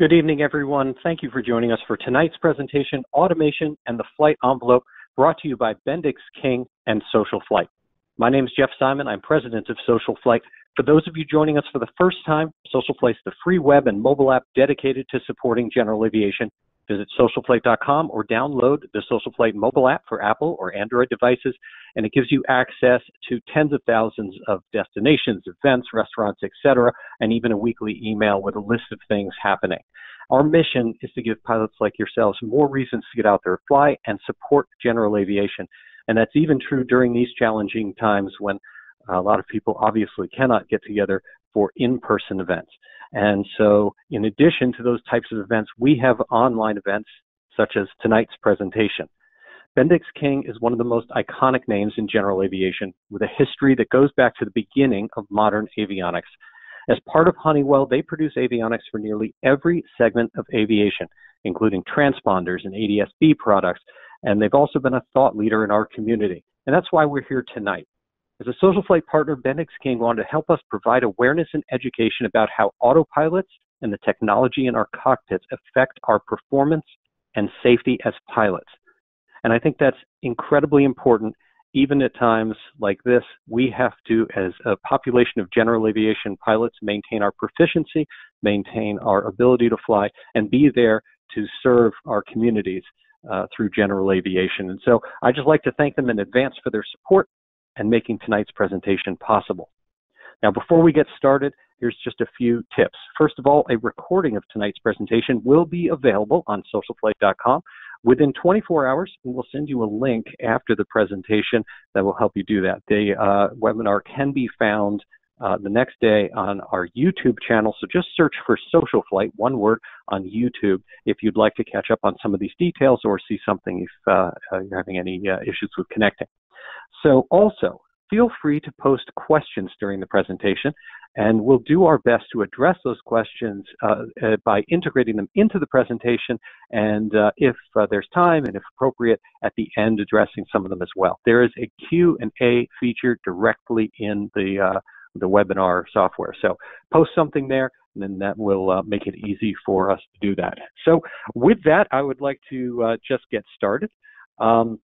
Good evening, everyone. Thank you for joining us for tonight's presentation, Automation and the Flight Envelope, brought to you by Bendix King and SocialFlight. My name is Jeff Simon. I'm president of SocialFlight. For those of you joining us for the first time, SocialFlight is the free web and mobile app dedicated to supporting general aviation Visit socialflight.com or download the Social SocialFlight mobile app for Apple or Android devices, and it gives you access to tens of thousands of destinations, events, restaurants, etc., and even a weekly email with a list of things happening. Our mission is to give pilots like yourselves more reasons to get out there, fly, and support general aviation. And that's even true during these challenging times when uh, a lot of people obviously cannot get together for in-person events. And so, in addition to those types of events, we have online events such as tonight's presentation. Bendix King is one of the most iconic names in general aviation with a history that goes back to the beginning of modern avionics. As part of Honeywell, they produce avionics for nearly every segment of aviation, including transponders and ADS-B products, and they've also been a thought leader in our community. And that's why we're here tonight. As a SocialFlight partner, Bendix King wanted to help us provide awareness and education about how autopilots and the technology in our cockpits affect our performance and safety as pilots. And I think that's incredibly important. Even at times like this, we have to, as a population of general aviation pilots, maintain our proficiency, maintain our ability to fly, and be there to serve our communities uh, through general aviation. And so I just like to thank them in advance for their support and making tonight's presentation possible. Now, before we get started, here's just a few tips. First of all, a recording of tonight's presentation will be available on socialflight.com within 24 hours, and we'll send you a link after the presentation that will help you do that. The uh, webinar can be found uh, the next day on our YouTube channel. So just search for SocialFlight, one word, on YouTube if you'd like to catch up on some of these details or see something if uh, uh you're having any uh, issues with connecting. So also, feel free to post questions during the presentation, and we'll do our best to address those questions uh, uh, by integrating them into the presentation, and uh, if uh, there's time and if appropriate, at the end addressing some of them as well. There is a Q&A feature directly in the, uh, the webinar software. So post something there, and then that will uh, make it easy for us to do that. So with that, I would like to just get started. Um,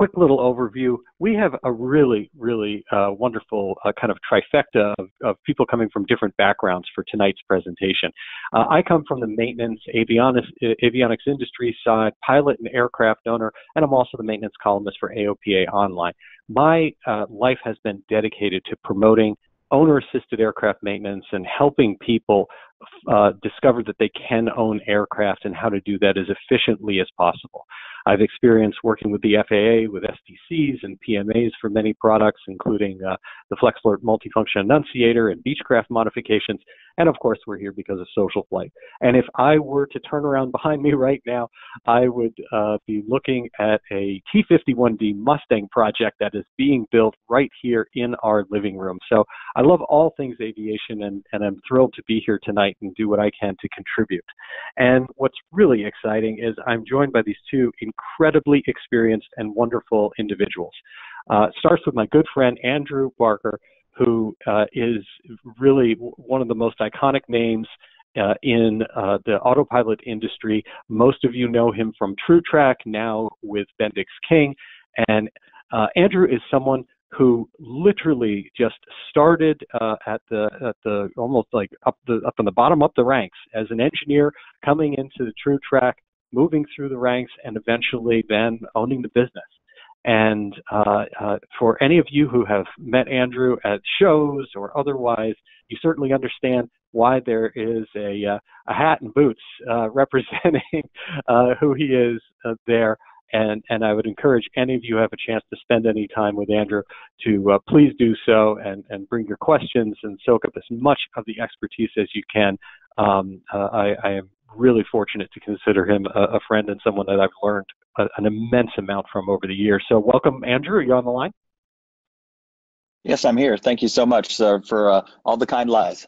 quick little overview. We have a really, really uh, wonderful uh, kind of trifecta of, of, people coming from different backgrounds for tonight's presentation. Uh, I come from the maintenance avionics, avionics industry side, pilot and aircraft owner, and I'm also the maintenance columnist for AOPA Online. My uh, life has been dedicated to promoting owner-assisted aircraft maintenance and helping people uh, discover that they can own aircraft and how to do that as efficiently as possible. I've experienced working with the FAA with STCs and PMAs for many products, including uh, the FlexAlert multifunction annunciator and Beechcraft modifications. And of course, we're here because of social flight. And if I were to turn around behind me right now, I would uh, be looking at a T51D Mustang project that is being built right here in our living room. So I love all things aviation, and, and I'm thrilled to be here tonight and do what I can to contribute. And what's really exciting is I'm joined by these two incredibly experienced and wonderful individuals. Uh, starts with my good friend Andrew Barker, who uh, is really one of the most iconic names uh, in uh, the autopilot industry. Most of you know him from TruTrak, now with Bendix King. And uh, Andrew is someone who literally just started uh, at the at the almost like up the up on the bottom up the ranks as an engineer coming into the true track moving through the ranks and eventually then owning the business. And uh, uh, for any of you who have met Andrew at shows or otherwise, you certainly understand why there is a, uh, a hat and boots uh, representing uh, who he is uh, there. And, and I would encourage any of you who have a chance to spend any time with Andrew to please do so and, and bring your questions and soak up as much of the expertise as you can. Um, I, I am really fortunate to consider him a, a friend and someone that I've learned a, an immense amount from over the years. So, welcome, Andrew. Are you on the line? Yes, I'm here. Thank you so much sir, for uh, all the kind lies.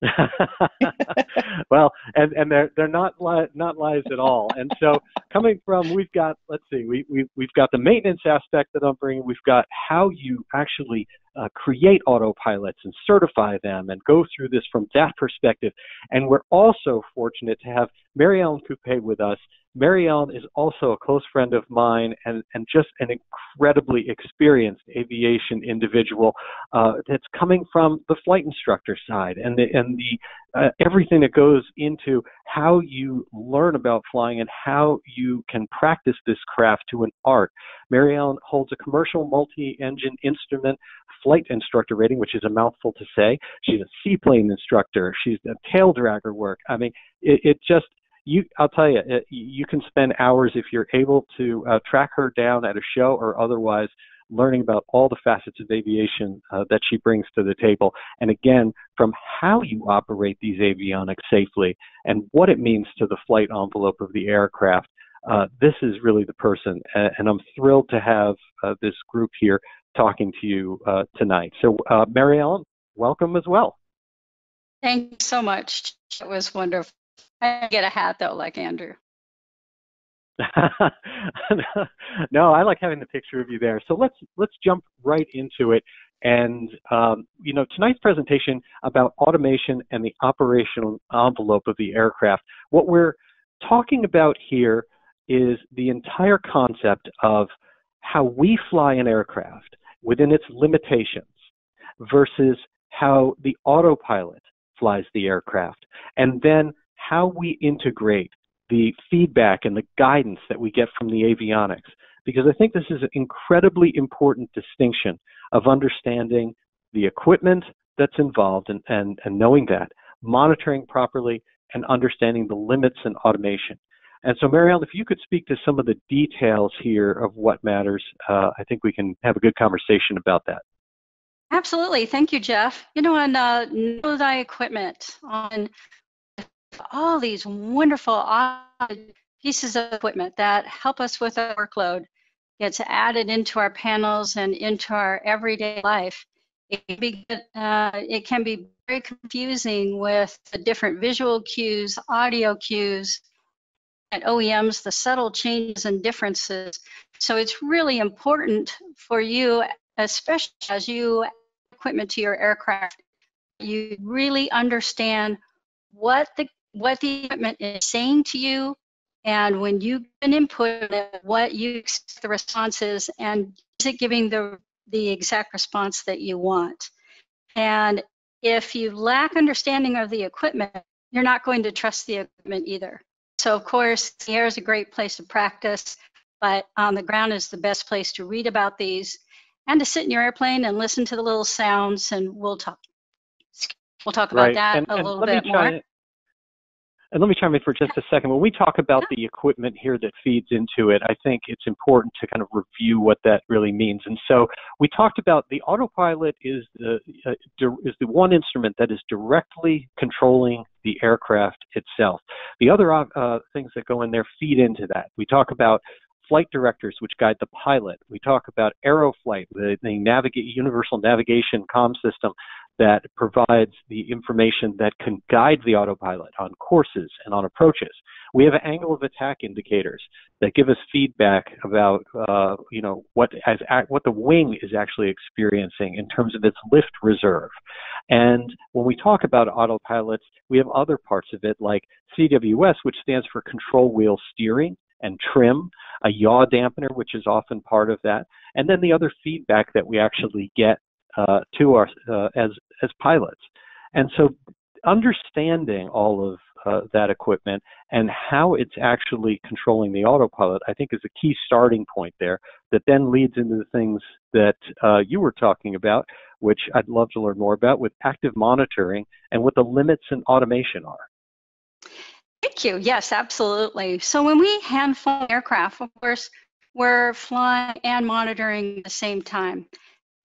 well, and and they're they're not li- not lies at all. And so coming from, we've got let's see, we we we've got the maintenance aspect that I'm bringing. We've got how you actually uh, create autopilots and certify them and go through this from that perspective. And we're also fortunate to have Mariellen Couppee with us. Mariellen is also a close friend of mine and, and just an incredibly experienced aviation individual uh, that's coming from the flight instructor side and the, and the uh, everything that goes into how you learn about flying and how you can practice this craft to an art. Mariellen holds a commercial multi-engine instrument flight instructor rating, which is a mouthful to say. She's a seaplane instructor. She's a tail dragger work. I mean, it, it just you I'll tell you, you can spend hours if you're able to uh, track her down at a show or otherwise learning about all the facets of aviation uh, that she brings to the table. And again, from how you operate these avionics safely and what it means to the flight envelope of the aircraft. Uh, this is really the person, and I'm thrilled to have uh, this group here talking to you uh, tonight. So, uh, Mariellen, welcome as well. Thank you so much. It was wonderful. I get a hat though, like Andrew. no, I like having the picture of you there. So let's let's jump right into it. And um, you know, tonight's presentation about automation and the operational envelope of the aircraft. What we're talking about here is the entire concept of how we fly an aircraft within its limitations versus how the autopilot flies the aircraft, and then how we integrate the feedback and the guidance that we get from the avionics. Because I think this is an incredibly important distinction of understanding the equipment that's involved and, and, and knowing that, monitoring properly, and understanding the limits and automation. And so, Mariellen, if you could speak to some of the details here of what matters, uh, I think we can have a good conversation about that. Absolutely. Thank you, Jeff. You know, on uh, know thy equipment, on all these wonderful pieces of equipment that help us with our workload gets added into our panels and into our everyday life. It can be, uh, it can be very confusing with the different visual cues, audio cues, at OEMs, the subtle changes and differences. So it's really important for you, especially as you add equipment to your aircraft, you really understand what the what the equipment is saying to you, and when you get input, what you expect the response is, and is it giving the the exact response that you want? And if you lack understanding of the equipment, you're not going to trust the equipment either. So of course, the air is a great place to practice, but on the ground is the best place to read about these and to sit in your airplane and listen to the little sounds and we'll talk we'll talk about right. that and, a and little bit more. And let me chime in for just a second. When we talk about the equipment here that feeds into it, I think it's important to kind of review what that really means. And so we talked about the autopilot is the uh, is the one instrument that is directly controlling the aircraft itself. The other uh, things that go in there feed into that. We talk about flight directors, which guide the pilot. We talk about Aeroflight, the, the navigate, universal navigation com system that provides the information that can guide the autopilot on courses and on approaches. We have angle of attack indicators that give us feedback about, uh, you know, what as what the wing is actually experiencing in terms of its lift reserve. And when we talk about autopilots, we have other parts of it like CWS, which stands for control wheel steering and trim, a yaw dampener, which is often part of that, and then the other feedback that we actually get uh, to our uh, as as pilots. And so, understanding all of uh, that equipment and how it's actually controlling the autopilot, I think, is a key starting point there. That then leads into the things that uh, you were talking about, which I'd love to learn more about with active monitoring and what the limits in automation are. Thank you. Yes, absolutely. So when we hand fly aircraft, of course, we're flying and monitoring at the same time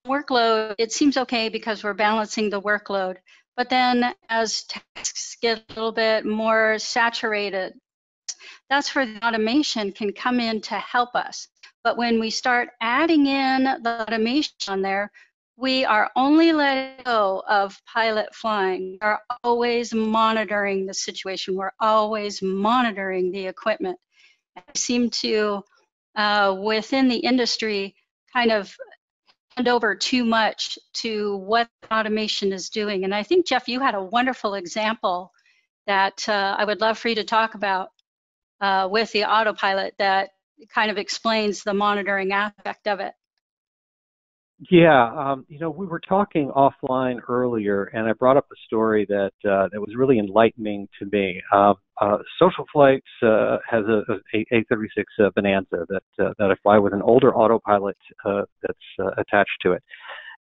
workload, it seems okay because we're balancing the workload. But then as tasks get a little bit more saturated, that's where the automation can come in to help us. But when we start adding in the automation on there, we are only letting go of pilot flying. We're always monitoring the situation. We're always monitoring the equipment. I seem to, uh, within the industry, kind of hand over too much to what automation is doing. And I think, Jeff, you had a wonderful example that uh, I would love for you to talk about uh, with the autopilot that kind of explains the monitoring aspect of it. Yeah, um, you know, we were talking offline earlier, and I brought up a story that uh, that was really enlightening to me. Uh, uh, SocialFlights uh, has a, a A36 uh, Bonanza that uh, that I fly with an older autopilot that's attached to it,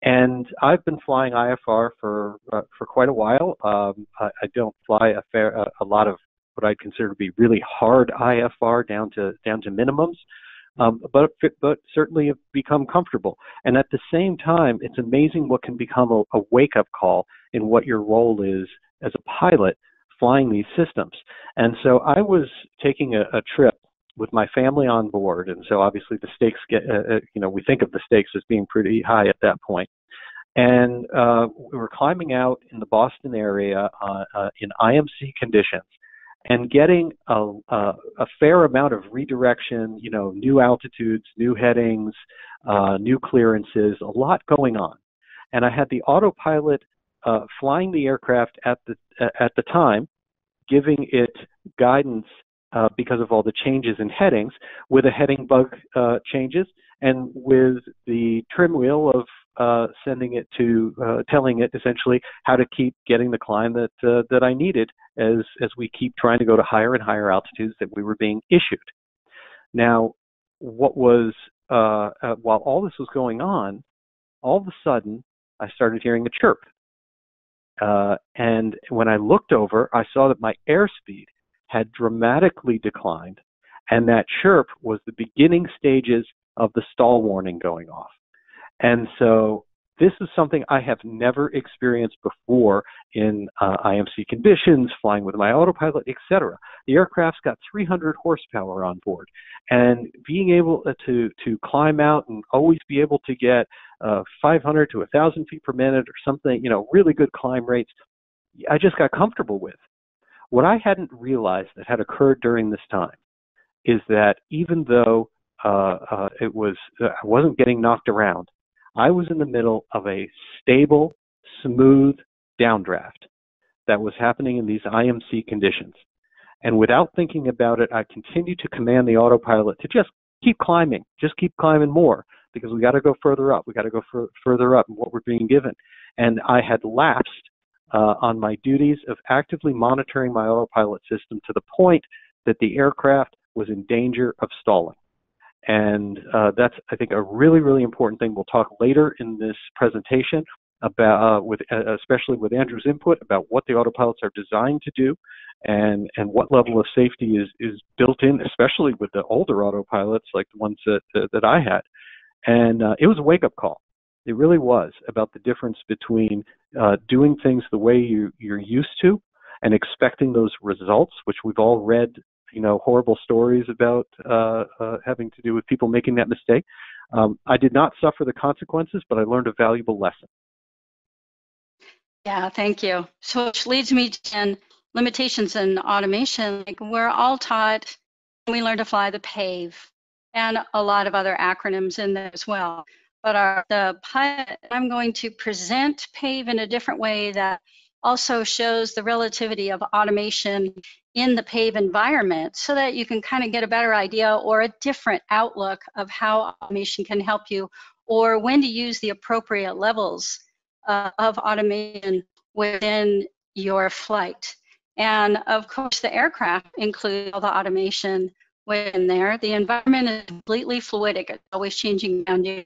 and I've been flying IFR for for quite a while. Um, I, I, don't fly a fair a lot of what I'd consider to be really hard IFR down to down to minimums um, but but certainly have become comfortable. And at the same time, it's amazing what can become a, a wake up call in what your role is as a pilot flying these systems. And so I was taking a, a trip with my family on board, and so obviously the stakes get uh, uh you know we think of the stakes as being pretty high at that point. And uh, we were climbing out in the Boston area uh, uh in IMC conditions and getting a, a, a, fair amount of redirection, you know, new altitudes, new headings, uh, new clearances, a lot going on. And I had the autopilot uh, flying the aircraft at the at the time, giving it guidance uh, because of all the changes in headings, with a heading bug uh, changes, and with the trim wheel of uh, sending it to uh, telling it essentially how to keep getting the climb that uh, that I needed as as we keep trying to go to higher and higher altitudes that we were being issued. Now, what was uh, uh, while all this was going on, all of a sudden I started hearing a chirp, uh, and when I looked over, I saw that my airspeed had dramatically declined, and that chirp was the beginning stages of the stall warning going off. And so this is something I have never experienced before in uh, IMC conditions, flying with my autopilot, etc. The aircraft's got 300 horsepower on board, and being able uh, to to climb out and always be able to get uh, 500 to 1,000 feet per minute or something, you know, really good climb rates, I just got comfortable with. What I hadn't realized that had occurred during this time is that even though uh, uh, it was uh, I wasn't getting knocked around, I was in the middle of a stable, smooth downdraft that was happening in these IMC conditions. And without thinking about it, I continued to command the autopilot to just keep climbing, just keep climbing more because we got to go further up. We got to go f- further up in what we're being given. And I had lapsed uh, on my duties of actively monitoring my autopilot system to the point that the aircraft was in danger of stalling. And uh, that's, I think, a really, really important thing. We'll talk later in this presentation about, uh, with, uh, especially with Andrew's input about what the autopilots are designed to do, and and what level of safety is is built in, especially with the older autopilots like the ones that that I had. And uh, it was a wake up call. It really was about the difference between uh, doing things the way you you're used to and expecting those results, which we've all read you know horrible stories about uh, uh, having to do with people making that mistake. Um, I did not suffer the consequences, but I learned a valuable lesson. Yeah, thank you. So which leads me to limitations in automation. Like we're all taught, we learn to fly the PAVE and a lot of other acronyms in there as well. But our, the I'm going to present PAVE in a different way that also shows the relativity of automation in the PAVE environment so that you can kind of get a better idea or a different outlook of how automation can help you or when to use the appropriate levels uh, of automation within your flight. And of course, the aircraft include all the automation within there. The environment is completely fluidic, it's always changing around you.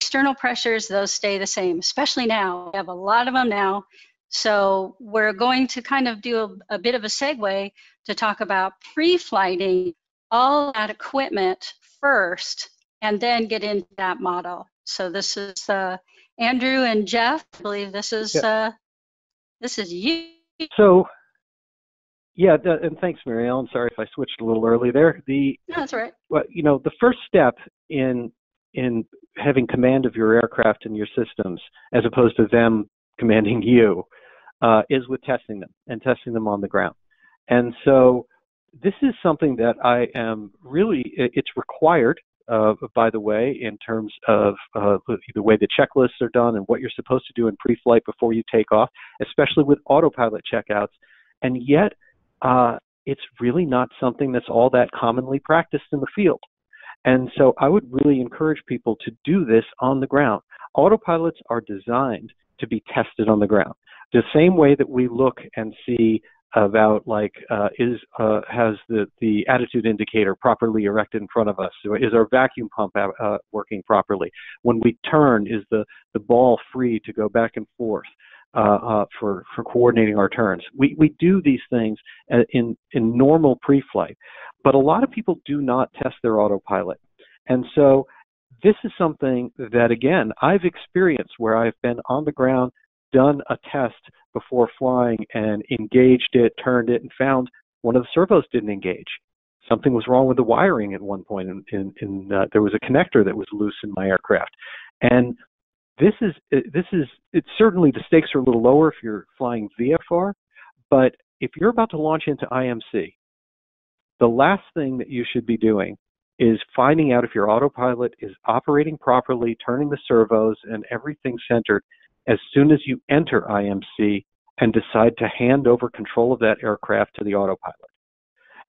External pressures, those stay the same, especially now. We have a lot of them now so we're going to kind of do a, a bit of a segue to talk about pre-flighting all that equipment first and then get into that model. So this is uh, Andrew and Jeff. I believe this is uh, this is you. So yeah, and thanks, Mariellen. Sorry if I switched a little early there. The no, that's right. Well, you know, the first step in in having command of your aircraft and your systems, as opposed to them commanding you, uh, is with testing them and testing them on the ground. And so this is something that I am really, it's required. uh, by the way, in terms of uh, the way the checklists are done and what you're supposed to do in pre-flight before you take off, especially with autopilot checkouts. And yet, uh, it's really not something that's all that commonly practiced in the field. And so I would really encourage people to do this on the ground. Autopilots are designed to be tested on the ground. The same way that we look and see about like uh, is uh, has the the attitude indicator properly erected in front of us? Is our vacuum pump uh, working properly? When we turn, is the the ball free to go back and forth? Uh, uh, for for coordinating our turns. We we do these things uh, in in normal pre-flight, but a lot of people do not test their autopilot, and so this is something that again I've experienced where I've been on the ground, done a test before flying, and engaged it, turned it, and found one of the servos didn't engage. Something was wrong with the wiring at one point, and in, in, in uh, there was a connector that was loose in my aircraft, and this is this is it's certainly the stakes are a little lower if you're flying VFR, but if you're about to launch into IMC, the last thing that you should be doing is finding out if your autopilot is operating properly, turning the servos and everything centered as soon as you enter IMC and decide to hand over control of that aircraft to the autopilot.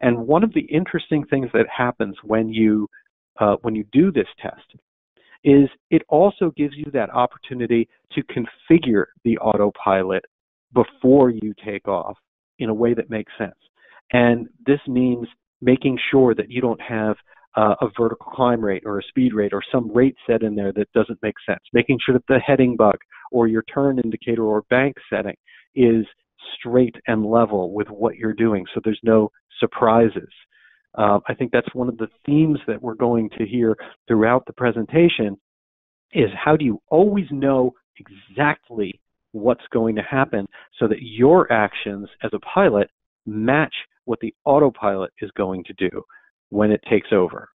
And one of the interesting things that happens when you uh, when you do this test is it also gives you that opportunity to configure the autopilot before you take off in a way that makes sense. And this means making sure that you don't have uh, a vertical climb rate or a speed rate or some rate set in there that doesn't make sense. Making sure that the heading bug or your turn indicator or bank setting is straight and level with what you're doing so there's no surprises. Uh, I think that's one of the themes that we're going to hear throughout the presentation is how do you always know exactly what's going to happen so that your actions as a pilot match what the autopilot is going to do when it takes over.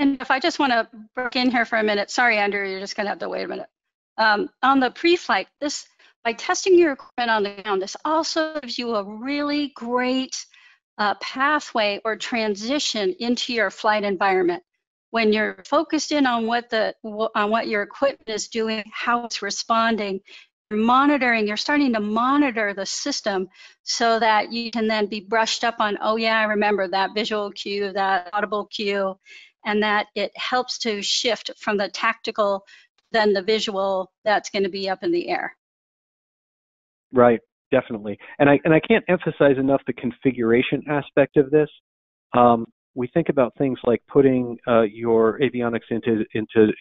And if I just want to break in here for a minute, sorry, Andrew, you're just going to have to wait a minute. Um, on the pre-flight, this by testing your equipment on the ground, this also gives you a really great uh, pathway or transition into your flight environment. When you're focused in on what the on what your equipment is doing, how it's responding, you're monitoring, you're starting to monitor the system so that you can then be brushed up on, oh yeah, I remember that visual cue, that audible cue, and that it helps to shift from the tactical than the visual that's going to be up in the air. Right definitely. And I and I can't emphasize enough the configuration aspect of this. Um, we think about things like putting uh, your avionics into into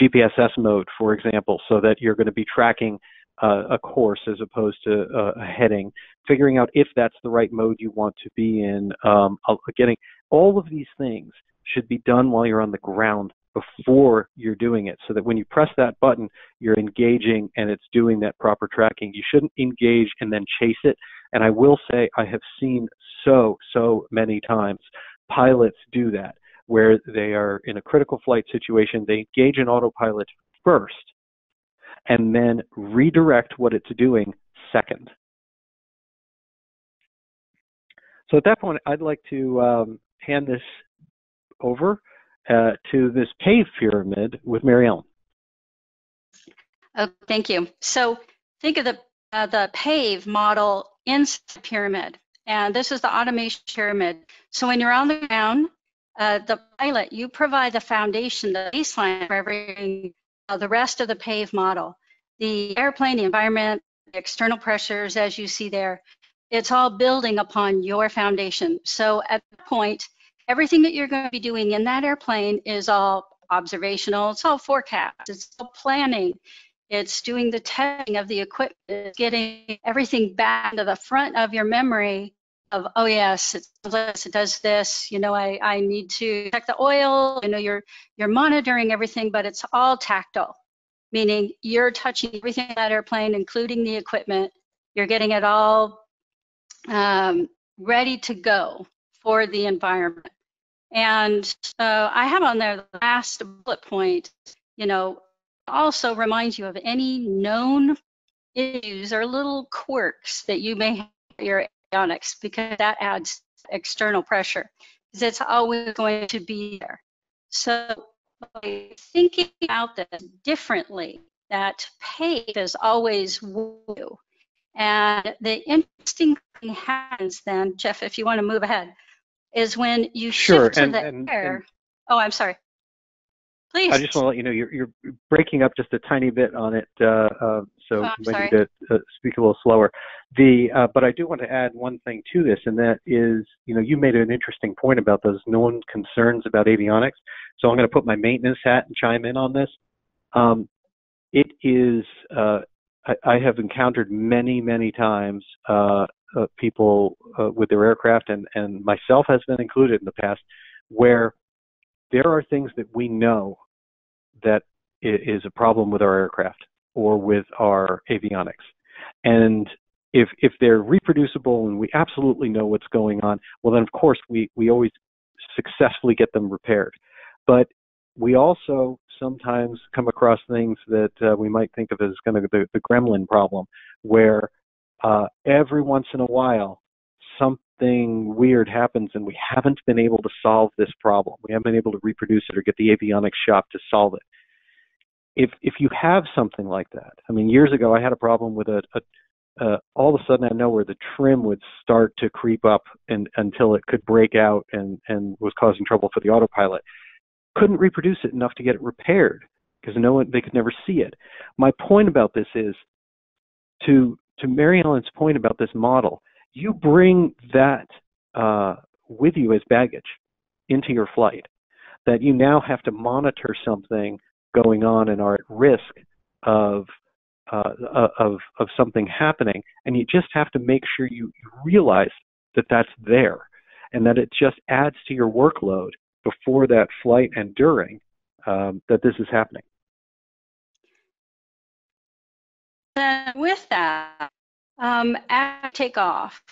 GPSS mode, for example, so that you're going to be tracking uh, a course as opposed to uh, a heading. Figuring out if that's the right mode you want to be in. Um, getting all of these things should be done while you're on the ground before you're doing it so that when you press that button, you're engaging and it's doing that proper tracking. You shouldn't engage and then chase it. And I will say, I have seen so, so many times pilots do that where they are in a critical flight situation, they engage in autopilot first and then redirect what it's doing second. So at that point, I'd like to um, hand this over uh, to this PAVE pyramid with Mariellen. Oh, thank you. So think of the uh, the PAVE model inside the pyramid, and this is the automation pyramid. So when you're on the ground, uh, the pilot, you provide the foundation, the baseline for everything, uh, the rest of the PAVE model. The airplane, the environment, the external pressures, as you see there, it's all building upon your foundation. So at the point, everything that you're going to be doing in that airplane is all observational, it's all forecast, it's all planning, it's doing the testing of the equipment, it's getting everything back to the front of your memory of, oh yes, it does this, it does this, you know, I, I need to check the oil, you know, you're, you're monitoring everything, but it's all tactile, meaning you're touching everything in that airplane, including the equipment, you're getting it all um, ready to go for the environment. And uh, I have on there the last bullet point, you know, also reminds you of any known issues or little quirks that you may have your avionics because that adds external pressure because it's always going to be there. So by thinking about this differently, that PAVE is always you. And the interesting thing happens then, Jeff, if you want to move ahead, is when you Sure, shift to and- the and- air. and- oh, I'm sorry. Please. I just want to let you know you're, you're breaking up just a tiny bit on it, uh, uh, so Oh, you need to uh, speak a little slower. The uh, but I do want to add one thing to this, and that is, you know, you made an interesting point about those known concerns about avionics. So I'm going to put my maintenance hat and chime in on this. Um, it is uh, I, have encountered many many times uh, uh, people uh, with their aircraft, and and myself has been included in the past, where there are things that we know that is a problem with our aircraft or with our avionics. And if if they're reproducible and we absolutely know what's going on, well then of course we we always successfully get them repaired. But we also sometimes come across things that uh, we might think of as kind of the, the gremlin problem, where uh, every once in a while something weird happens and we haven't been able to solve this problem. We haven't been able to reproduce it or get the avionics shop to solve it. If if you have something like that, I mean, years ago I had a problem with a, a uh, all of a sudden I know where the trim would start to creep up and until it could break out and and was causing trouble for the autopilot. Couldn't reproduce it enough to get it repaired because no one they could never see it. My point about this is to to Mariellen's point about this model you bring that uh, with you as baggage into your flight. That you now have to monitor something going on and are at risk of uh, of of something happening, and you just have to make sure you, you realize that that's there, and that it just adds to your workload before that flight and during um, that this is happening. Then with that, um, takeoff,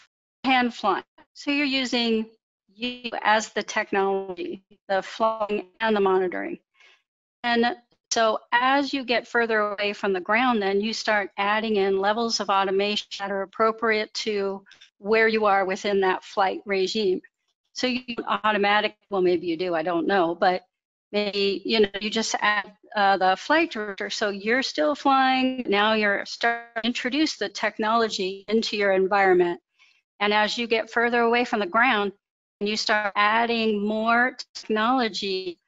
hand flying. So you're using you as the technology, the flying and the monitoring. And so as you get further away from the ground, then you start adding in levels of automation that are appropriate to where you are within that flight regime. So you automatic, well, maybe you do, I don't know, but maybe you know you just add uh, the flight director. So you're still flying now you're starting to introduce the technology into your environment. And as you get further away from the ground and you start adding more technology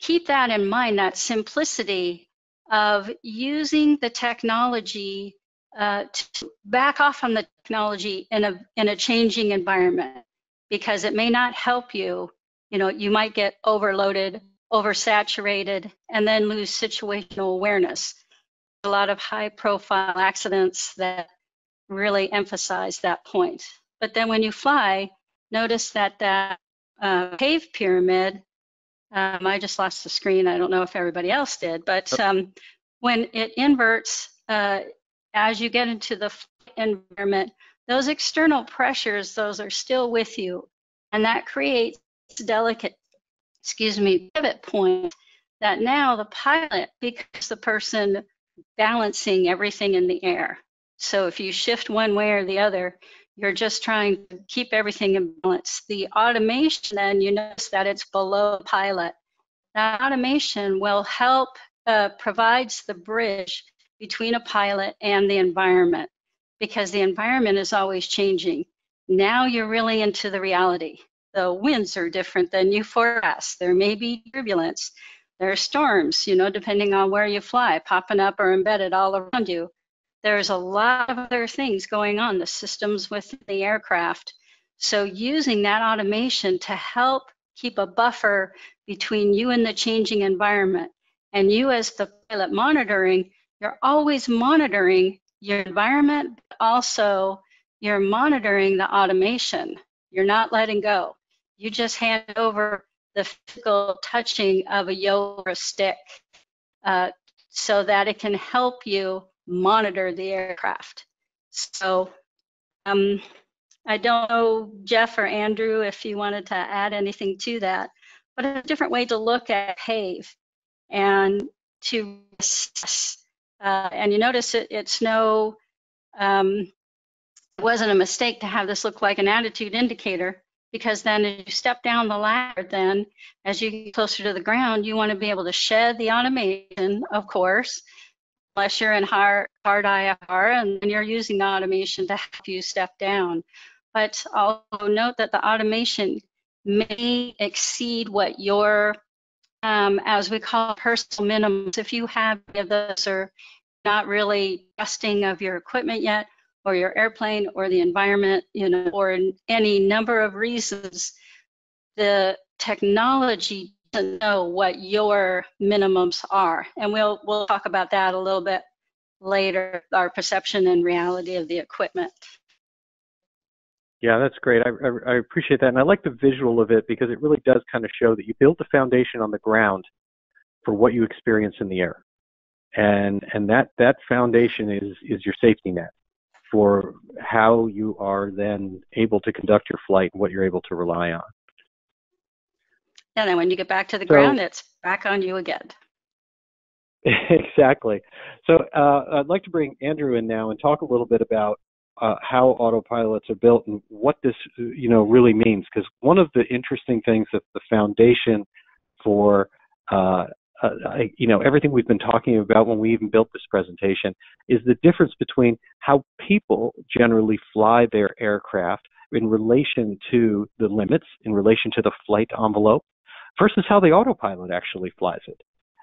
keep that in mind that simplicity of using the technology uh, to back off from the technology in a in a changing environment because it may not help you you know you might get overloaded oversaturated and then lose situational awareness. A lot of high profile accidents that really emphasize that point. But then when you fly, notice that that uh, PAVE pyramid, um, I just lost the screen. I don't know if everybody else did, but um, when it inverts, uh, as you get into the environment, those external pressures, those are still with you. And that creates delicate excuse me, pivot point that now the pilot becomes the person balancing everything in the air. So if you shift one way or the other, you're just trying to keep everything in balance. The automation, then you notice that it's below pilot. That automation will help, uh, provides the bridge between a pilot and the environment because the environment is always changing. Now you're really into the reality the winds are different than you forecast. There may be turbulence. There are storms, you know, depending on where you fly, popping up or embedded all around you. There's a lot of other things going on, the systems within the aircraft. So using that automation to help keep a buffer between you and the changing environment and you as the pilot monitoring, you're always monitoring your environment, but also you're monitoring the automation. You're not letting go you just hand over the physical touching of a yoke or a stick uh, so that it can help you monitor the aircraft. So um, I don't know, Jeff or Andrew, if you wanted to add anything to that, but a different way to look at PAVE and to assess. Uh, and you notice it, it's no, um, it wasn't a mistake to have this look like an attitude indicator because then as you step down the ladder, then as you get closer to the ground, you want to be able to shed the automation, of course, unless you're in hard, hard IFR and you're using the automation to help you step down. But also note that the automation may exceed what your, um, as we call personal minimums. If you have those or not really trusting of your equipment yet, or your airplane, or the environment, you know, or any number of reasons, the technology doesn't know what your minimums are. And we'll we'll talk about that a little bit later, our perception and reality of the equipment. Yeah, that's great. I, I, I, appreciate that. And I like the visual of it because it really does kind of show that you built the foundation on the ground for what you experience in the air. And, and that, that foundation is, is your safety net for how you are then able to conduct your flight and what you're able to rely on. And then when you get back to the so, ground, it's back on you again. exactly. So uh, I'd like to bring Andrew in now and talk a little bit about uh, how autopilots are built and what this you know really means. Because one of the interesting things that the foundation for uh, uh, you know everything we've been talking about when we even built this presentation is the difference between how people generally fly their aircraft in relation to the limits in relation to the flight envelope versus how the autopilot actually flies it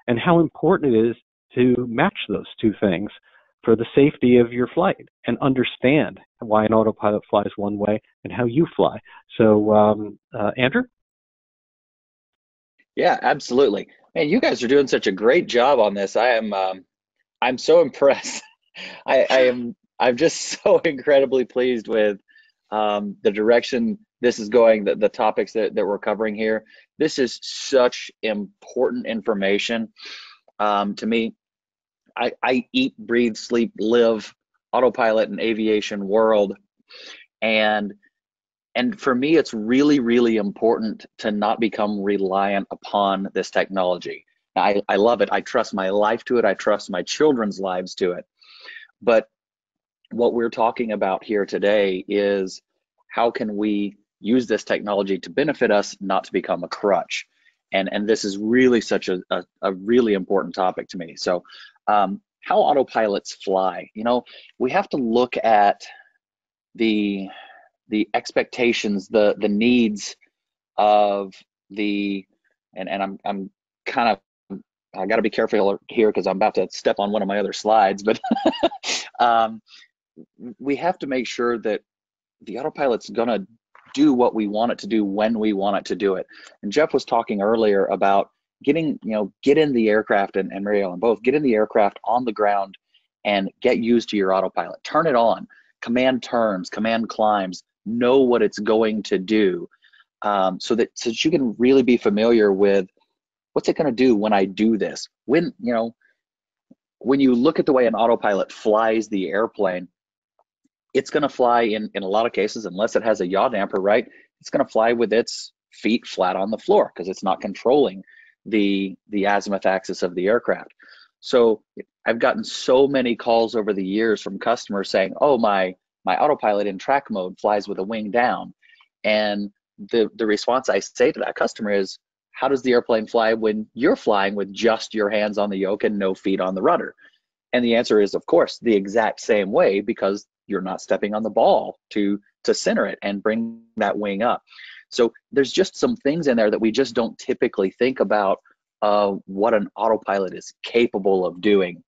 and how important it is to match those two things for the safety of your flight and understand why an autopilot flies one way and how you fly. So, um, uh, Andrew? Yeah, absolutely. Man, you guys are doing such a great job on this. I am, um, I'm so impressed. I, I, am, I'm just so incredibly pleased with um, the direction this is going, the, the topics that, that we're covering here. This is such important information um, to me. I, I eat, breathe, sleep, live autopilot and aviation world. And and for me, it's really, really important to not become reliant upon this technology. I, I love it. I trust my life to it. I trust my children's lives to it. But what we're talking about here today is how can we use this technology to benefit us, not to become a crutch? And, and this is really such a, a, a really important topic to me. So um, how autopilots fly. You know, we have to look at the the expectations, the the needs of the and and I'm I'm kind of I got to be careful here because I'm about to step on one of my other slides, but um, we have to make sure that the autopilot's to do what we want it to do when we want it to do it. And Jeff was talking earlier about getting, you know, get in the aircraft and, and Mariellen both, get in the aircraft on the ground and get used to your autopilot. Turn it on, command turns, command climbs, know what it's going to do um, so that so that you can really be familiar with what's it going to do when I do this. When, you know, when you look at the way an autopilot flies the airplane, it's going to fly in, in a lot of cases, unless it has a yaw damper, right? It's going to fly with its feet flat on the floor because it's not controlling the the azimuth axis of the aircraft. So I've gotten so many calls over the years from customers saying, "Oh, my my autopilot in track mode flies with a wing down," and the the response I say to that customer is, "How does the airplane fly when you're flying with just your hands on the yoke and no feet on the rudder?" And the answer is, of course, the exact same way because you're not stepping on the ball to to center it and bring that wing up. So there's just some things in there that we just don't typically think about uh, what an autopilot is capable of doing.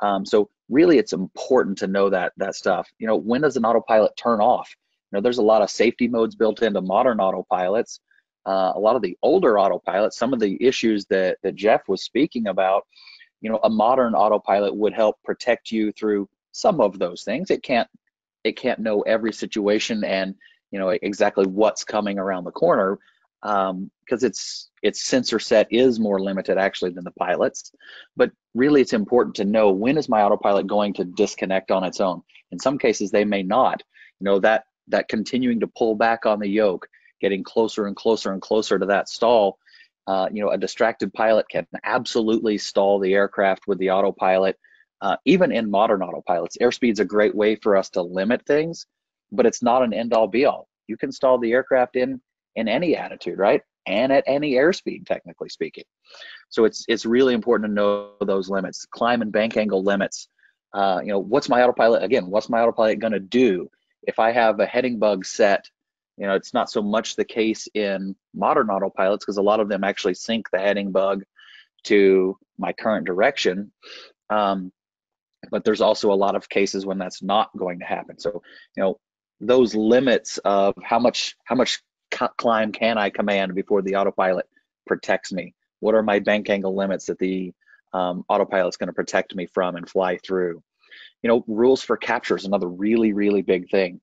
Um, so really, it's important to know that that stuff. You know, when does an autopilot turn off? You know, there's a lot of safety modes built into modern autopilots. Uh, a lot of the older autopilots, some of the issues that that Jeff was speaking about, you know, a modern autopilot would help protect you through some of those things. It can't it can't know every situation and you know exactly what's coming around the corner because um, its its sensor set is more limited actually than the pilot's. But really, it's important to know when is my autopilot going to disconnect on its own. In some cases, they may not. You know that that continuing to pull back on the yoke, getting closer and closer and closer to that stall. Uh, you know, a distracted pilot can absolutely stall the aircraft with the autopilot. Uh, even in modern autopilots, airspeed's a great way for us to limit things but it's not an end all be all. You can stall the aircraft in in any attitude, right? And at any airspeed, technically speaking. So it's it's really important to know those limits, climb and bank angle limits. Uh, you know, what's my autopilot again? What's my autopilot going to do if I have a heading bug set? You know, it's not so much the case in modern autopilots because a lot of them actually sync the heading bug to my current direction. Um, but there's also a lot of cases when that's not going to happen. So, you know, those limits of how much how much climb can I command before the autopilot protects me? What are my bank angle limits that the um, autopilot's going to protect me from and fly through? You know, rules for capture is another really really big thing.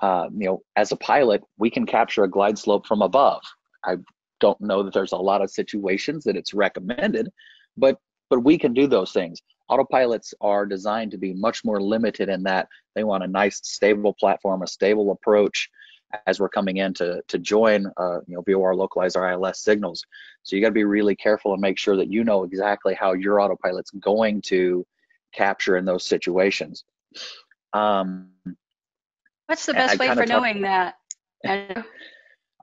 Uh, you know, as a pilot, we can capture a glide slope from above. I don't know that there's a lot of situations that it's recommended, but but we can do those things. Autopilots are designed to be much more limited in that they want a nice stable platform, a stable approach as we're coming in to, to join, uh, you know, VOR localizer ILS signals. So you got to be really careful and make sure that you know exactly how your autopilot's going to capture in those situations. Um, What's the best way for knowing that?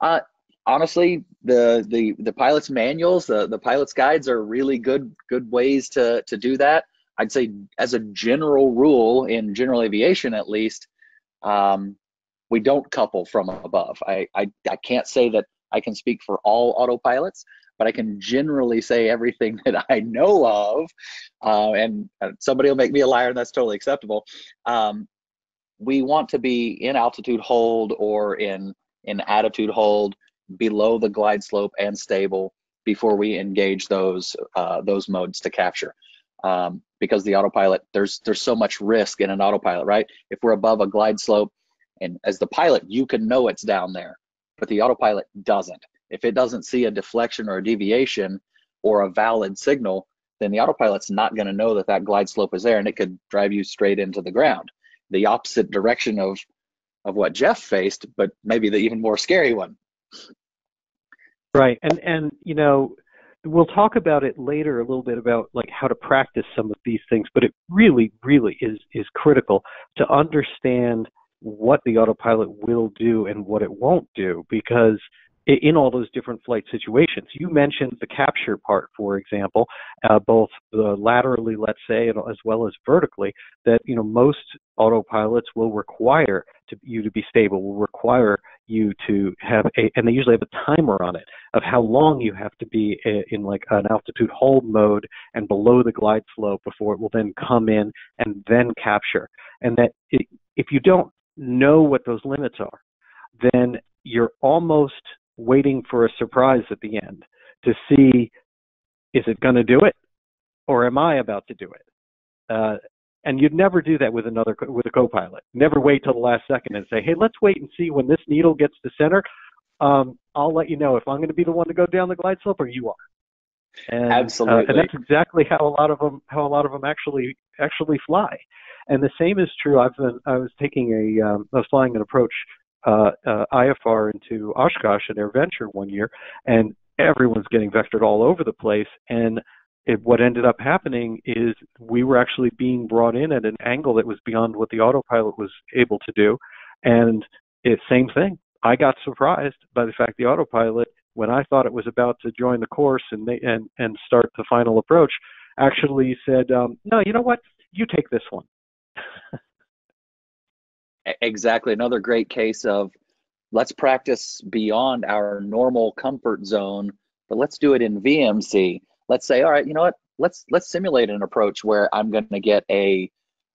uh, honestly, the the the pilot's manuals, the the pilot's guides are really good good ways to to do that. I'd say as a general rule in general aviation, at least, um, we don't couple from above. I, I I can't say that I can speak for all autopilots, but I can generally say everything that I know of, uh, and uh, somebody will make me a liar, and that's totally acceptable. Um, we want to be in altitude hold or in in attitude hold below the glide slope and stable before we engage those uh, those modes to capture. Um, because the autopilot, there's there's so much risk in an autopilot, right? If we're above a glide slope, and as the pilot, you can know it's down there, but the autopilot doesn't. If it doesn't see a deflection or a deviation or a valid signal, then the autopilot's not going to know that that glide slope is there, and it could drive you straight into the ground, the opposite direction of of what Jeff faced, but maybe the even more scary one. Right, and and you know, we'll talk about it later a little bit about like how to practice some of these things, but it really, really is is critical to understand what the autopilot will do and what it won't do because in all those different flight situations. You mentioned the capture part, for example, uh, both laterally, let's say, as well as vertically, that you know most autopilots will require to, you to be stable, will require you to have a, and they usually have a timer on it of how long you have to be in, in like an altitude hold mode and below the glide slope before it will then come in and then capture. And that it, if you don't know what those limits are, then you're almost waiting for a surprise at the end to see is it going to do it or am I about to do it? Uh, and you'd never do that with another with a co-pilot. Never wait till the last second and say, "Hey, let's wait and see when this needle gets to center. Um, I'll let you know if I'm going to be the one to go down the glide slope or you are." And, Absolutely. Uh, and that's exactly how a lot of them how a lot of them actually actually fly. And the same is true. I've been I was taking a um, I was flying an approach uh, uh, IFR into Oshkosh at AirVenture one year, and everyone's getting vectored all over the place. And it, what ended up happening is we were actually being brought in at an angle that was beyond what the autopilot was able to do. And it same thing. I got surprised by the fact the autopilot, when I thought it was about to join the course and they, and and start the final approach, actually said, um, "No, you know what? You take this one." exactly another great case of let's practice beyond our normal comfort zone but let's do it in vmc let's say all right you know what? Let's let's simulate an approach where i'm going to get a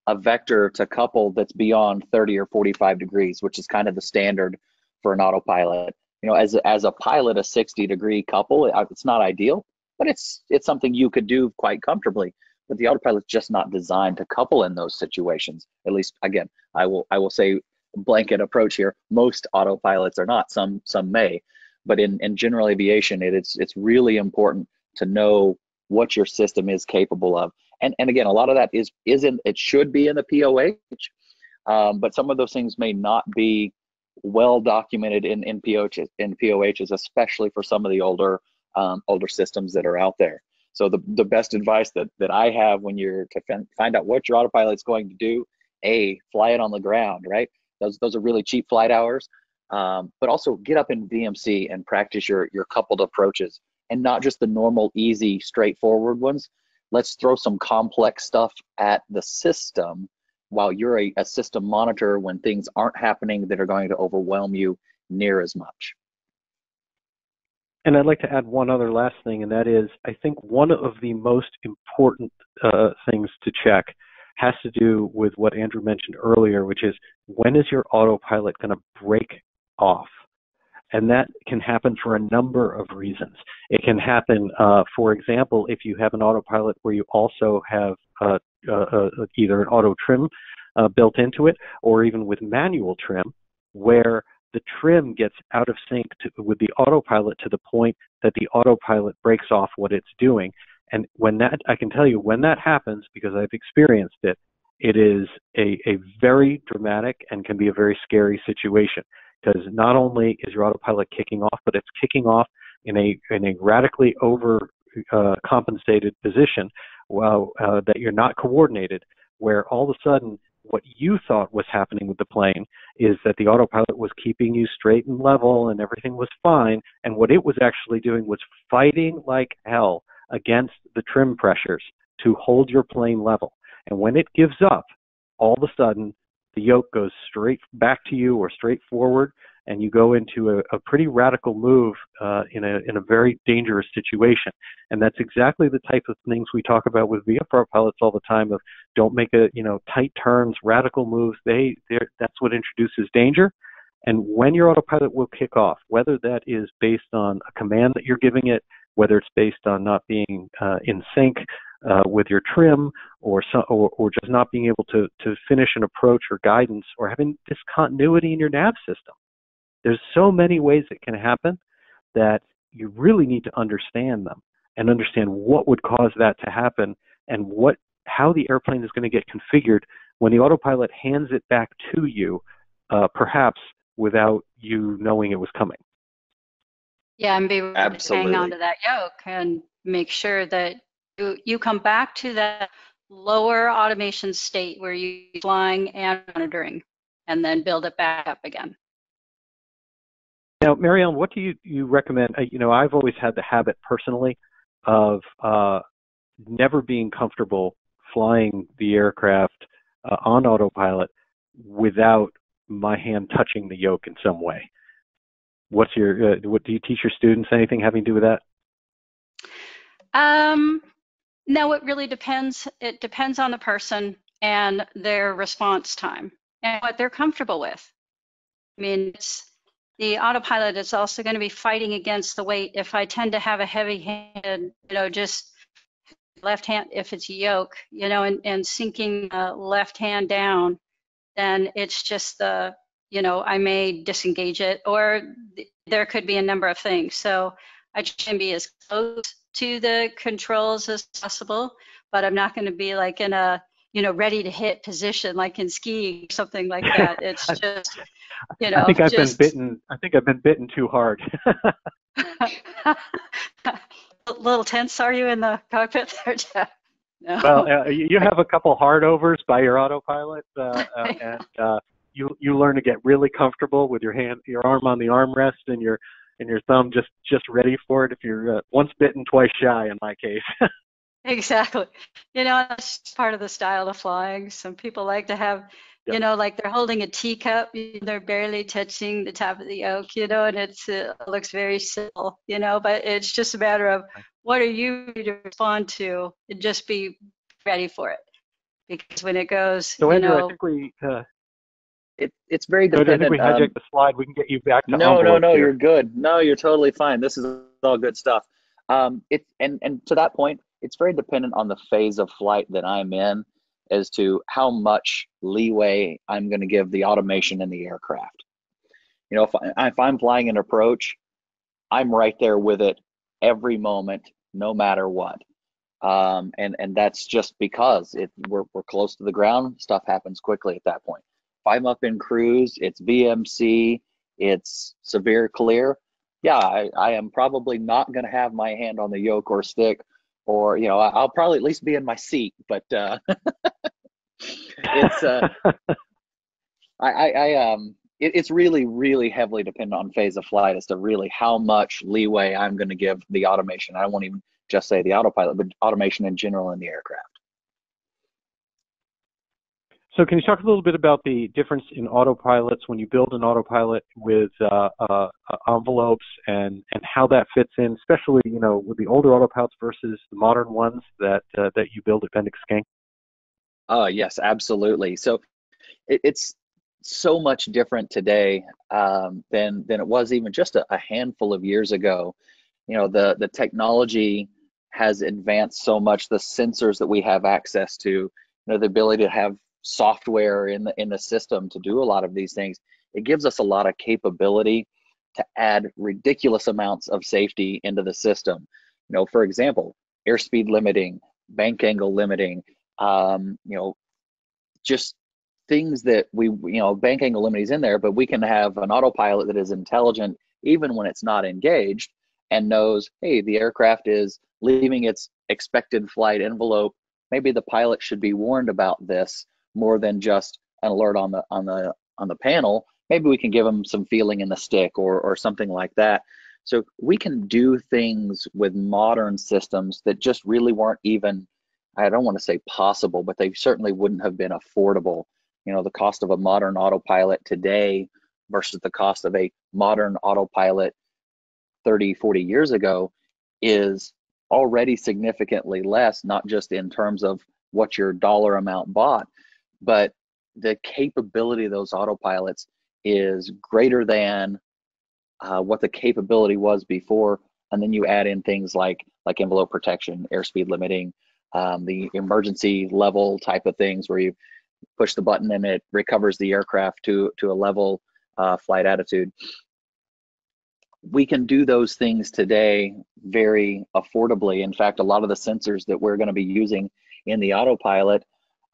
a vector to couple that's beyond 30 or 45 degrees which is kind of the standard for an autopilot. You know as as a pilot a 60 degree couple uh, it's not ideal but it's it's something you could do quite comfortably but the autopilot's just not designed to couple in those situations. At least, again, I will I will say blanket approach here. Most autopilots are not. Some some may, but in in general aviation, it, it's it's really important to know what your system is capable of. And and again, a lot of that is is in it should be in the POH, um, but some of those things may not be well documented in in POHs in POHs, especially for some of the older um, older systems that are out there. So the, the best advice that, that I have when you're to find out what your autopilot's going to do, A, fly it on the ground, right? Those, those are really cheap flight hours. um, but also get up in VMC and practice your your coupled approaches and not just the normal, easy, straightforward ones. Let's throw some complex stuff at the system while you're a, a system monitor when things aren't happening that are going to overwhelm you near as much. And I'd like to add one other last thing, and that is I think one of the most important uh, things to check has to do with what Andrew mentioned earlier, which is when is your autopilot going to break off? And that can happen for a number of reasons. It can happen, uh, for example, if you have an autopilot where you also have uh, uh, uh either an auto trim uh, built into it or even with manual trim, where the trim gets out of sync to, with the autopilot to the point that the autopilot breaks off what it's doing. And when that, I can tell you, when that happens, because I've experienced it, it is a, a very dramatic and can be a very scary situation. Because not only is your autopilot kicking off, but it's kicking off in a in a radically over uh, compensated position, well, uh, that you're not coordinated, where all of a sudden what you thought was happening with the plane is that the autopilot was keeping you straight and level and everything was fine. And what it was actually doing was fighting like hell against the trim pressures to hold your plane level. And when it gives up, all of a sudden the yoke goes straight back to you or straight forward and you go into a, a pretty radical move uh, in a in a very dangerous situation. And that's exactly the type of things we talk about with VFR pilots all the time. Of don't make a you know tight turns, radical moves. They that's what introduces danger. And when your autopilot will kick off, whether that is based on a command that you're giving it, whether it's based on not being uh, in sync uh, with your trim, or, so, or, or just not being able to to finish an approach or guidance, or having discontinuity in your nav system. There's so many ways it can happen that you really need to understand them and understand what would cause that to happen and what how the airplane is going to get configured when the autopilot hands it back to you, uh, perhaps without you knowing it was coming. Yeah, and be Absolutely. hang on to that yoke and make sure that you, you come back to that lower automation state where you're flying and monitoring and then build it back up again. Now, Mariellen, what do you, you recommend? Uh, you know, I've always had the habit personally of uh, never being comfortable flying the aircraft uh, on autopilot without my hand touching the yoke in some way. What's your, uh, what do you teach your students? Anything having to do with that? Um, no, it really depends. It depends on the person and their response time and what they're comfortable with. I mean, it's, the autopilot is also going to be fighting against the weight. If I tend to have a heavy hand, you know, just left hand, if it's yoke, you know, and, and sinking uh, left hand down, then it's just the, you know, I may disengage it or th there could be a number of things. So I try to be as close to the controls as possible, but I'm not going to be like in a, you know, ready to hit position like in skiing or something like that. It's just, you know, I think I've just... been bitten. I think I've been bitten too hard. a little tense, are you in the cockpit there, Jeff? No. Well, uh, you have a couple hard overs by your autopilot, uh, uh, and uh, you you learn to get really comfortable with your hand, your arm on the armrest, and your and your thumb just just ready for it. If you're uh, once bitten, twice shy, in my case. exactly. You know, that's part of the style of flying. Some people like to have you know, like they're holding a teacup, they're barely touching the top of the yoke, you know, and it's, uh, it looks very simple, you know, but it's just a matter of what are you to respond to and just be ready for it. Because when it goes, so you Andrew, know, I think we, uh, it, it's very dependent. I think we hijacked um, the slide. We can get you back to no, no, no. Here. You're good. No, you're totally fine. This is all good stuff. Um, it and and to that point, it's very dependent on the phase of flight that I'm in as to how much leeway I'm going to give the automation in the aircraft. You know, if, I, if I'm flying an approach, I'm right there with it every moment, no matter what. Um, and and that's just because it we're we're close to the ground. Stuff happens quickly at that point. If I'm up in cruise, it's VMC, it's severe clear. Yeah, I, I am probably not going to have my hand on the yoke or stick or you know I'll probably at least be in my seat. But uh, it's uh, I, I, I um it, it's really, really heavily dependent on phase of flight as to really how much leeway I'm going to give the automation. I won't even just say the autopilot, but automation in general in the aircraft. So can you talk a little bit about the difference in autopilots when you build an autopilot with uh, uh, envelopes and, and how that fits in, especially you know with the older autopilots versus the modern ones that uh, that you build at Bendix King? Uh, yes, absolutely. So it, it's so much different today um, than than it was even just a, a handful of years ago. You know, the the technology has advanced so much. The sensors that we have access to, you know, the ability to have software in the in the system to do a lot of these things it gives us a lot of capability to add ridiculous amounts of safety into the system. You know for example airspeed limiting bank angle limiting um, you know just things that we you know bank angle limiting is in there but we can have an autopilot that is intelligent even when it's not engaged and knows hey the aircraft is leaving its expected flight envelope. Maybe the pilot should be warned about this more than just an alert on the on the on the panel. Maybe we can give them some feeling in the stick or or something like that. So we can do things with modern systems that just really weren't even i don't want to say possible but they certainly wouldn't have been affordable. You know the cost of a modern autopilot today versus the cost of a modern autopilot 30 40 years ago is already significantly less not just in terms of what your dollar amount bought but the capability of those autopilots is greater than uh, what the capability was before. And then you add in things like like envelope protection airspeed limiting um, the emergency level type of things where you push the button and it recovers the aircraft to to a level uh, flight attitude. We can do those things today very affordably. In fact a lot of the sensors that we're going to be using in the autopilot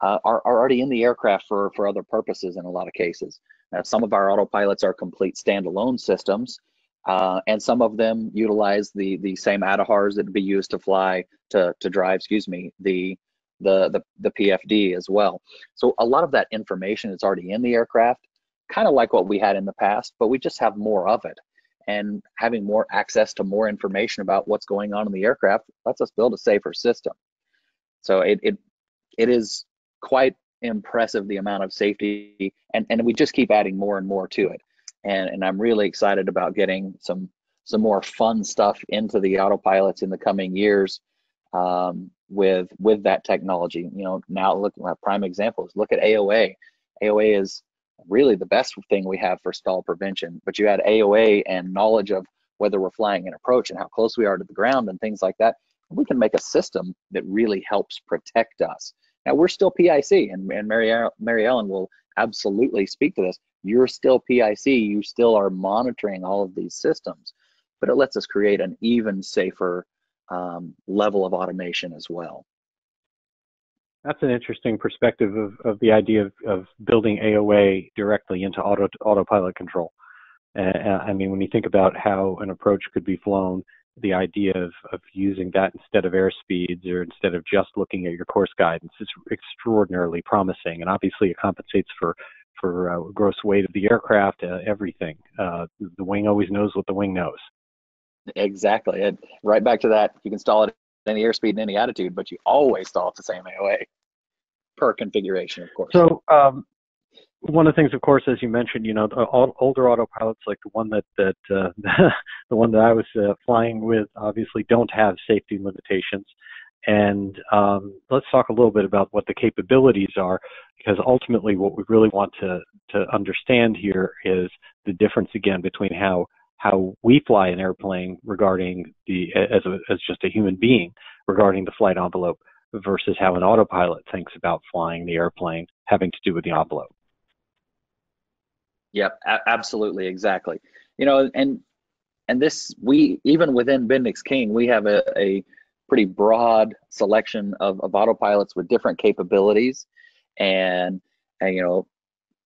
uh, are, are already in the aircraft for, for other purposes in a lot of cases. Now, some of our autopilots are complete standalone systems, uh, and some of them utilize the the same ADAHRs that would be used to fly to to drive, excuse me, the the the, the PFD as well. So a lot of that information is already in the aircraft, kind of like what we had in the past, but we just have more of it. And having more access to more information about what's going on in the aircraft lets us build a safer system. So it it it is quite impressive the amount of safety and and we just keep adding more and more to it. And and i'm really excited about getting some some more fun stuff into the autopilots in the coming years um, with with that technology. You know now look at prime examples look at aoa aoa is really the best thing we have for stall prevention but you add aoa and knowledge of whether we're flying in approach and how close we are to the ground and things like that we can make a system that really helps protect us now we're still PIC, and, and Mary, Mariellen will absolutely speak to this. You're still PIC, you still are monitoring all of these systems, but it lets us create an even safer um, level of automation as well. That's an interesting perspective of, of the idea of, of building AOA directly into auto, autopilot control. Uh, I mean, when you think about how an approach could be flown the idea of, of using that instead of airspeeds or instead of just looking at your course guidance is extraordinarily promising. And obviously, it compensates for for uh, gross weight of the aircraft, uh, everything. Uh, the wing always knows what the wing knows. Exactly. And right back to that, you can stall it at any airspeed and any attitude, but you always stall at the same AOA per configuration, of course. So, um, one of the things, of course, as you mentioned, you know, older autopilots like the one that that uh, the one that I was uh, flying with obviously don't have safety limitations. And um, let's talk a little bit about what the capabilities are, because ultimately, what we really want to to understand here is the difference again between how how we fly an airplane regarding the as a, as just a human being regarding the flight envelope versus how an autopilot thinks about flying the airplane having to do with the envelope. Yep, absolutely, exactly. You know, and and this we even within BendixKing, we have a, a pretty broad selection of, of autopilots with different capabilities and and you know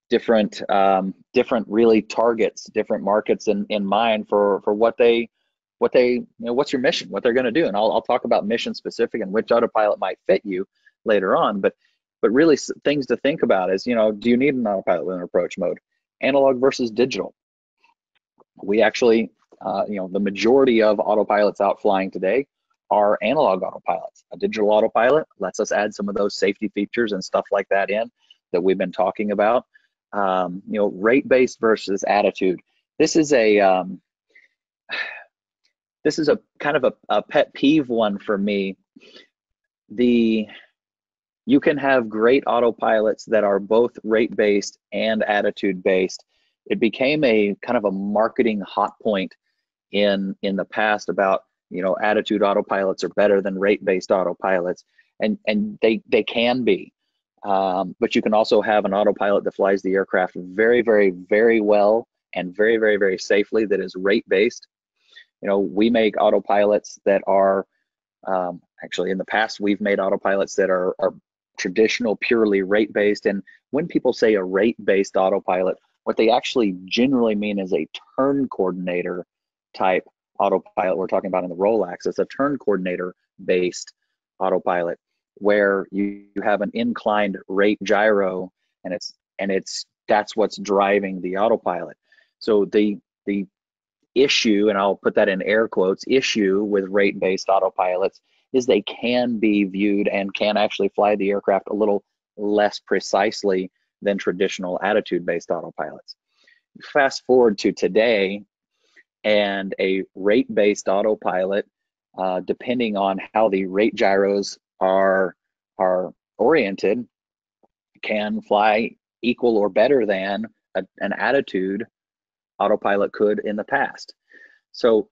different um, different really targets, different markets in, in mind for for what they what they you know what's your mission, what they're going to do, and I'll I'll talk about mission specific and which autopilot might fit you later on, but but really things to think about is you know do you need an autopilot with an approach mode analog versus digital. We actually, uh, you know, the majority of autopilots out flying today are analog autopilots. A digital autopilot lets us add some of those safety features and stuff like that in that we've been talking about. Um, you know, rate-based versus attitude. This is a um, this is a kind of a, a pet peeve one for me. The you can have great autopilots that are both rate based and attitude based. It became a kind of a marketing hot point in in the past about you know attitude autopilots are better than rate based autopilots, and and they they can be, um, but you can also have an autopilot that flies the aircraft very very very well and very very very safely that is rate based. You know we make autopilots that are um, actually in the past we've made autopilots that are, are traditional purely rate based and when people say a rate based autopilot what they actually generally mean is a turn coordinator type autopilot. We're talking about in the roll axis it's a turn coordinator based autopilot where you, you have an inclined rate gyro and it's and it's that's what's driving the autopilot. So the the issue and i'll put that in air quotes issue with rate based autopilots is they can be viewed and can actually fly the aircraft a little less precisely than traditional attitude based autopilots. Fast forward to today, and a rate based autopilot, uh, depending on how the rate gyros are, are oriented, can fly equal or better than a, an attitude autopilot could in the past. So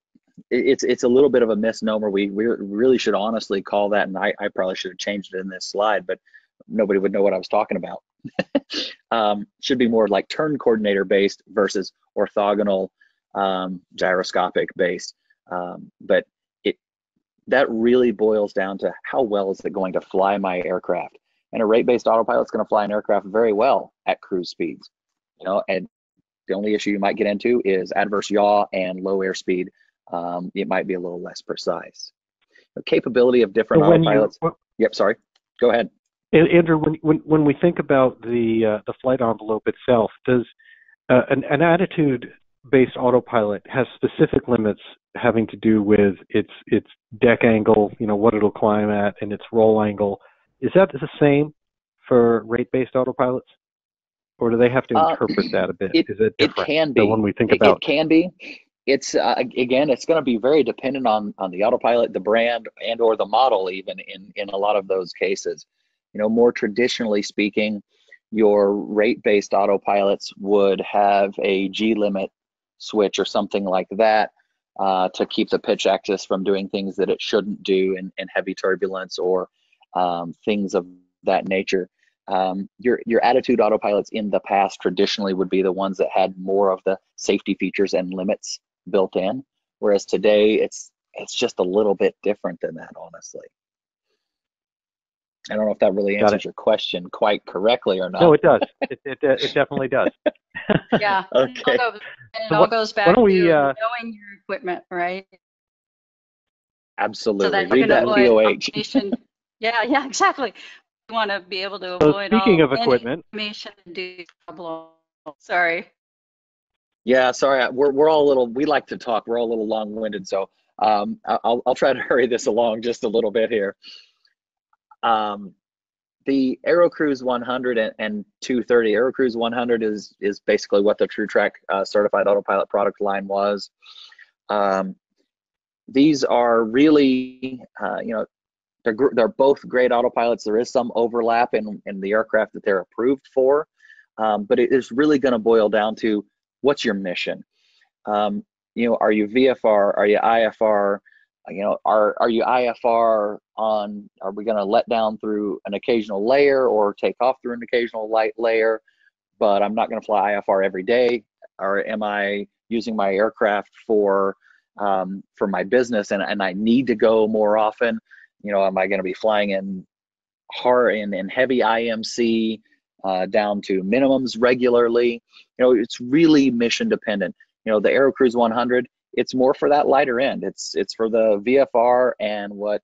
it's it's a little bit of a misnomer. We, we really should honestly call that, and I, I probably should have changed it in this slide, but nobody would know what I was talking about. um, should be more like turn coordinator based versus orthogonal um, gyroscopic based. Um, but it that really boils down to how well is it going to fly my aircraft? And a rate-based autopilot is going to fly an aircraft very well at cruise speeds. You know, and the only issue you might get into is adverse yaw and low airspeed um, it might be a little less precise. The capability of different so autopilots. You, yep, sorry. Go ahead. Andrew, when, when, when we think about the uh, the flight envelope itself, does uh, an, an attitude-based autopilot has specific limits having to do with its its deck angle, you know, what it'll climb at, and its roll angle. Is that the same for rate-based autopilots, or do they have to uh, interpret uh, that a bit? It, Is it different? It can be. So when we think about it can be it's uh, again it's going to be very dependent on on the autopilot the brand and or the model even in in a lot of those cases. You know more traditionally speaking your rate based autopilots would have a g limit switch or something like that uh, to keep the pitch axis from doing things that it shouldn't do in, in heavy turbulence or um, things of that nature. Um, your your attitude autopilots in the past traditionally would be the ones that had more of the safety features and limits built in. Whereas today it's it's just a little bit different than that, honestly. I don't know if that really answers your question quite correctly or not. No, it does. it, it, it definitely does. yeah. okay. It all goes, it so all goes back to we, uh, knowing your equipment, right? Absolutely. So that Read that POH. yeah, yeah, exactly. You want to be able to avoid so speaking of equipment, information and do problem. Sorry. Yeah, sorry, we're we're all a little. We like to talk. We're all a little long-winded, so um, I'll I'll try to hurry this along just a little bit here. Um, the AeroCruze 100 and, and 230. AeroCruze 100 is is basically what the TruTrak uh, certified autopilot product line was. Um, these are really, uh, you know, they're they're both great autopilots. There is some overlap in in the aircraft that they're approved for, um, but it is really going to boil down to what's your mission? Um, you know, are you VFR? Are you IFR? You know, are are you IFR on? Are we going to let down through an occasional layer or take off through an occasional light layer? But I'm not going to fly IFR every day. Or am I using my aircraft for um, for my business and, and I need to go more often? You know, am I going to be flying in hard in, in heavy IMC uh, down to minimums regularly? You know, it's really mission dependent. You know, the AeroCruze 100, it's more for that lighter end. It's it's for the VFR and what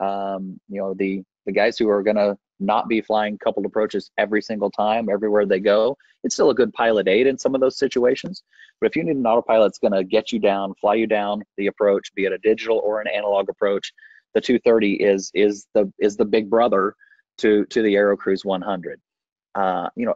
um, you know the the guys who are going to not be flying coupled approaches every single time, everywhere they go. It's still a good pilot aid in some of those situations. But if you need an autopilot that's going to get you down, fly you down the approach, be it a digital or an analog approach, the 230 is is the is the big brother to to the AeroCruze 100. Uh, you know,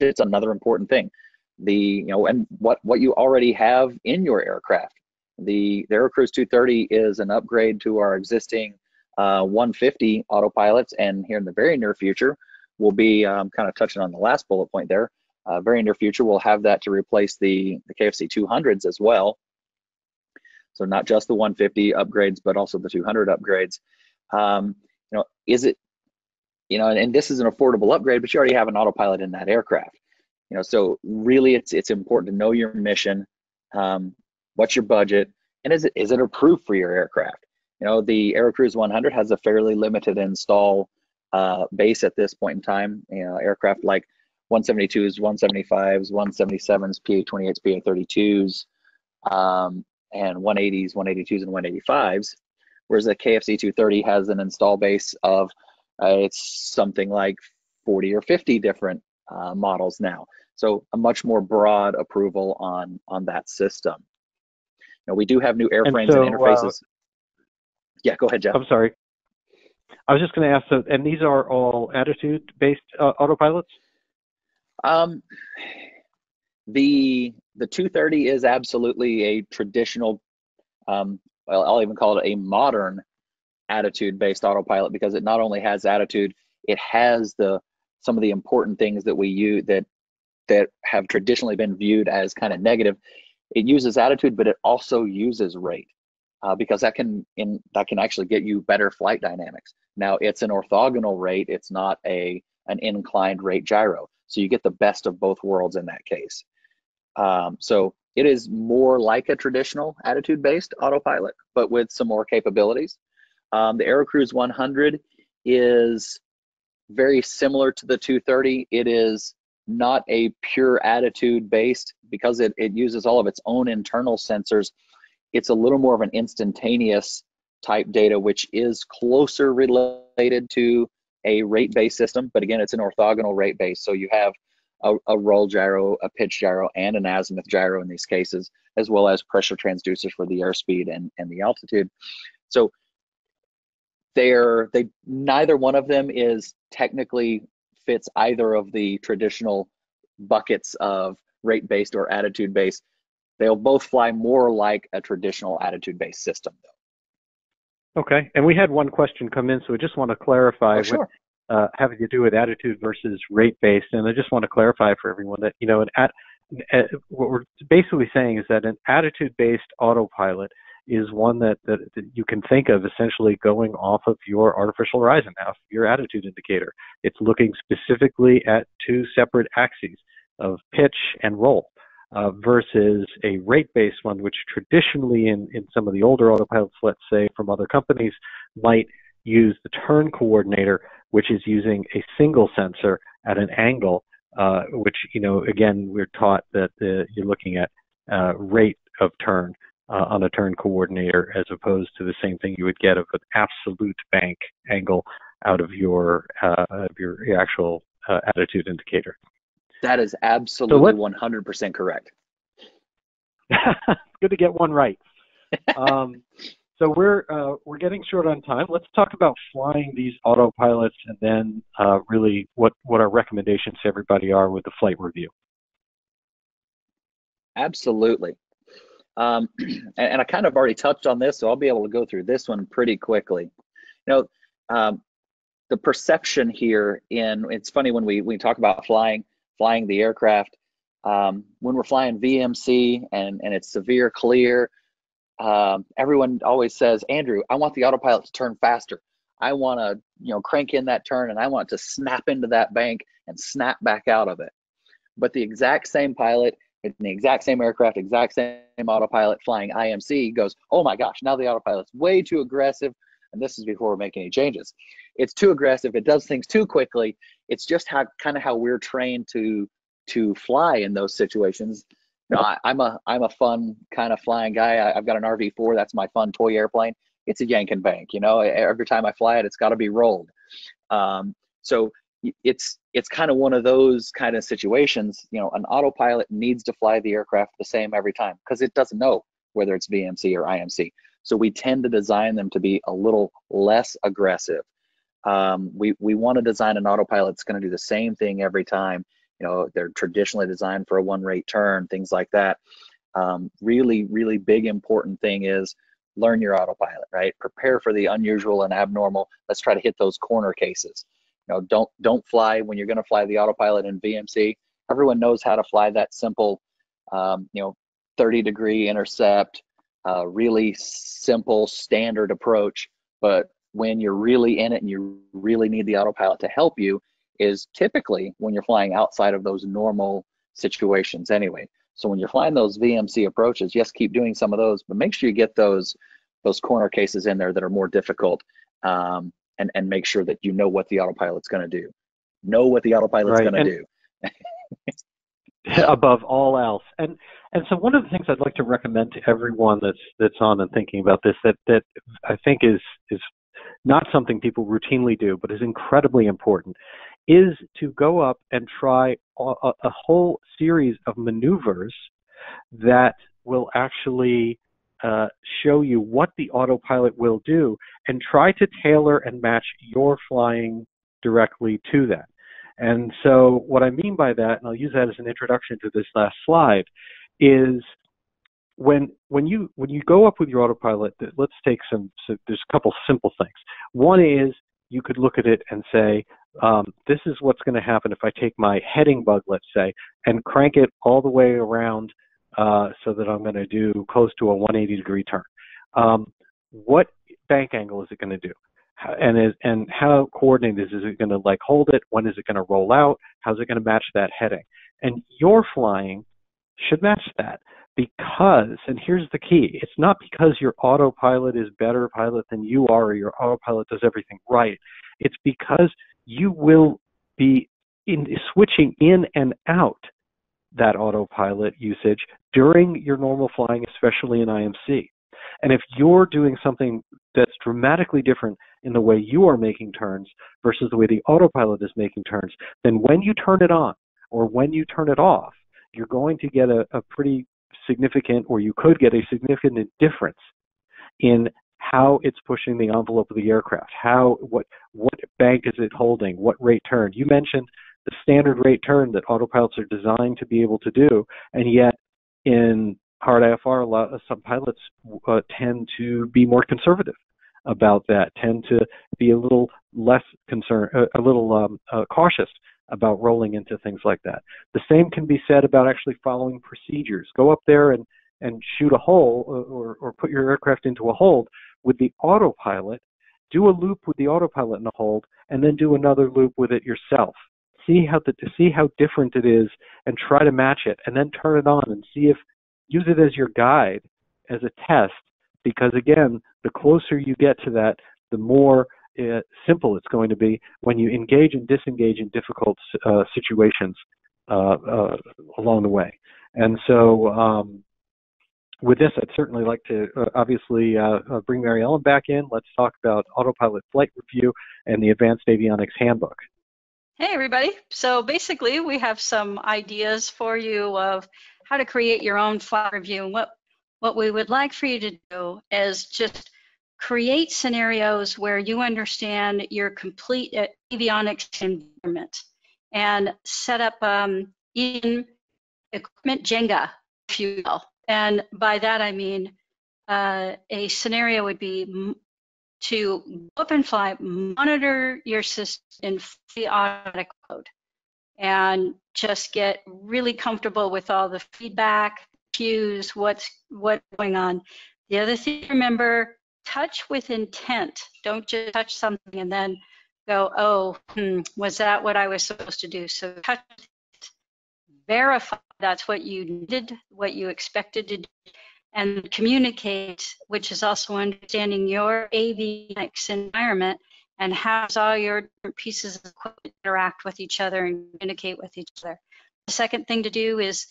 budget's another important thing. The you know, and what what you already have in your aircraft. The, the AeroCruze 230 is an upgrade to our existing uh, 150 autopilots, and here in the very near future, we'll be um, kind of touching on the last bullet point there. Uh, very near future, we'll have that to replace the, the KFC 200s as well. So not just the 150 upgrades, but also the 200 upgrades. Um, you know, is it, you know, and, and, this is an affordable upgrade, but you already have an autopilot in that aircraft. You know, so really, it's it's important to know your mission, um, what's your budget, and is it is it approved for your aircraft? You know, the AeroCruze 100 has a fairly limited install uh, base at this point in time. You know, aircraft like 172s, 175s, 177s, PA-28s, PA-32s, um, and 180s, 182s, and 185s. Whereas the KFC 230 has an install base of uh, it's something like 40 or 50 different uh, models now. So a much more broad approval on on that system. Now we do have new airframes and, so, and uh, interfaces. Uh, yeah, go ahead, Jeff. I'm sorry. I was just going to ask, so, and these are all attitude-based uh, autopilots? Um, the the 230 is absolutely a traditional. Um, well, I'll even call it a modern attitude-based autopilot because it not only has attitude, it has the some of the important things that we use that that have traditionally been viewed as kind of negative. It uses attitude, but it also uses rate uh, because that can in that can actually get you better flight dynamics. Now it's an orthogonal rate; it's not a an inclined rate gyro, so you get the best of both worlds in that case. Um, so it is more like a traditional attitude-based autopilot, but with some more capabilities. Um, the AeroCruze 100 is very similar to the 230. It is not a pure attitude based because it, it uses all of its own internal sensors it's a little more of an instantaneous type data, which is closer related to a rate-based system. But again, it's an orthogonal rate base. So you have a, a, roll gyro, a pitch gyro, and an azimuth gyro in these cases, as well as pressure transducers for the airspeed and, and the altitude. So they're they neither one of them is technically fits either of the traditional buckets of rate-based or attitude-based. They'll both fly more like a traditional attitude-based system, though. Okay, and we had one question come in, so I just want to clarify. Oh, sure. uh, having to do with attitude versus rate-based, and I just want to clarify for everyone that you know, an at, uh, what we're basically saying is that an attitude-based autopilot is one that, that, that, you can think of essentially going off of your artificial horizon now, your attitude indicator. It's looking specifically at two separate axes of pitch and roll uh, versus a rate-based one, which traditionally in, in some of the older autopilots, let's say from other companies, might use the turn coordinator, which is using a single sensor at an angle, uh, which, you know, again, we're taught that you're looking at uh, rate of turn uh, on a turn coordinator as opposed to the same thing you would get of an absolute bank angle out of your, uh, of your actual uh, attitude indicator. That is absolutely so 100% correct. Good to get one right. Um, so we're uh, we're getting short on time. Let's talk about flying these autopilots, and then uh, really what what our recommendations to everybody are with the flight review. Absolutely. Um, and, and, I kind of already touched on this, so I'll be able to go through this one pretty quickly. You know, um, the perception here in it's funny when we we talk about flying flying the aircraft. Um, when we're flying VMC and, and it's severe clear, um, everyone always says, Andrew, I want the autopilot to turn faster. I want to, you know, crank in that turn and I want to snap into that bank and snap back out of it. But the exact same pilot in the exact same aircraft, exact same autopilot flying IMC goes, oh my gosh, now the autopilot's way too aggressive. And this is before we make any changes. It's too aggressive. It does things too quickly it's just how kind of how we're trained to to fly in those situations. You know, I, am a I'm a fun kind of flying guy. I, have got an RV4. That's my fun toy airplane. It's a yank and bank. You know, every time I fly it, it's got to be rolled. Um, So it's it's kind of one of those kind of situations. You know, an autopilot needs to fly the aircraft the same every time because it doesn't know whether it's VMC or IMC. So we tend to design them to be a little less aggressive. Um, we we want to design an autopilot that's going to do the same thing every time. You know, they're traditionally designed for a one rate turn, things like that. Um, really, really big important thing is learn your autopilot, right? Prepare for the unusual and abnormal. Let's try to hit those corner cases. You know, don't don't fly when you're going to fly the autopilot in VMC. Everyone knows how to fly that simple, um, you know, 30 degree intercept, uh, really simple standard approach. But when you're really in it and you really need the autopilot to help you, is typically when you're flying outside of those normal situations anyway. So when you're flying those VMC approaches, yes, keep doing some of those, but make sure you get those those corner cases in there that are more difficult, um, and and make sure that you know what the autopilot's going to do. Know what the autopilot's right. going to do. above all else, and and so one of the things I'd like to recommend to everyone that's that's on and thinking about this that that I think is is not something people routinely do, but is incredibly important, is to go up and try a, a whole series of maneuvers that will actually uh, show you what the autopilot will do and try to tailor and match your flying directly to that. And so what I mean by that, and I'll use that as an introduction to this last slide, is when when you when you go up with your autopilot, let's take some. So there's a couple simple things. One is you could look at it and say, um, this is what's going to happen if I take my heading bug, let's say, and crank it all the way around uh, so that I'm going to do close to a 180 degree turn. Um, what bank angle is it going to do? And is, and how coordinated is, is it going to like hold it? When is it going to roll out? How's it going to match that heading? And your flying should match that because, and here's the key, it's not because your autopilot is better pilot than you are or your autopilot does everything right. It's because you will be in switching in and out that autopilot usage during your normal flying, especially in IMC. And if you're doing something that's dramatically different in the way you are making turns versus the way the autopilot is making turns, then when you turn it on or when you turn it off, you're going to get a, a pretty significant, or you could get a significant difference in how it's pushing the envelope of the aircraft. How what what bank is it holding? What rate turn? You mentioned the standard rate turn that autopilots are designed to be able to do, and yet in hard IFR, a lot, some pilots uh, tend to be more conservative about that, tend to be a little less concerned, uh, a little um, uh, cautious about rolling into things like that. The same can be said about actually following procedures. Go up there and, and shoot a hole or, or put your aircraft into a hold with the autopilot. Do a loop with the autopilot in a hold, and then do another loop with it yourself. See how the, to see how different it is, and try to match it, and then turn it on and see if use it as your guide, as a test. Because again, the closer you get to that, the more uh, simple it's going to be when you engage and disengage in difficult uh, situations uh, uh, along the way. And so, um, with this, I'd certainly like to uh, obviously bring Mariellen back in. Let's talk about autopilot flight review and the Advanced Avionics Handbook. Hey, everybody. So basically, we have some ideas for you of how to create your own flight review. And what, what we would like for you to do is just create scenarios where you understand your complete avionics environment and set up um, in equipment Jenga, if you will. And by that I mean uh, a scenario would be to go up and fly, monitor your system in fully automatic mode, and just get really comfortable with all the feedback, cues, what's what's going on. The other thing remember touch with intent. Don't just touch something and then go, oh, hmm, was that what I was supposed to do? So touch, verify that's what you needed, what you expected to do, and communicate, which is also understanding your avionics environment and how all your different pieces of equipment interact with each other and communicate with each other. The second thing to do is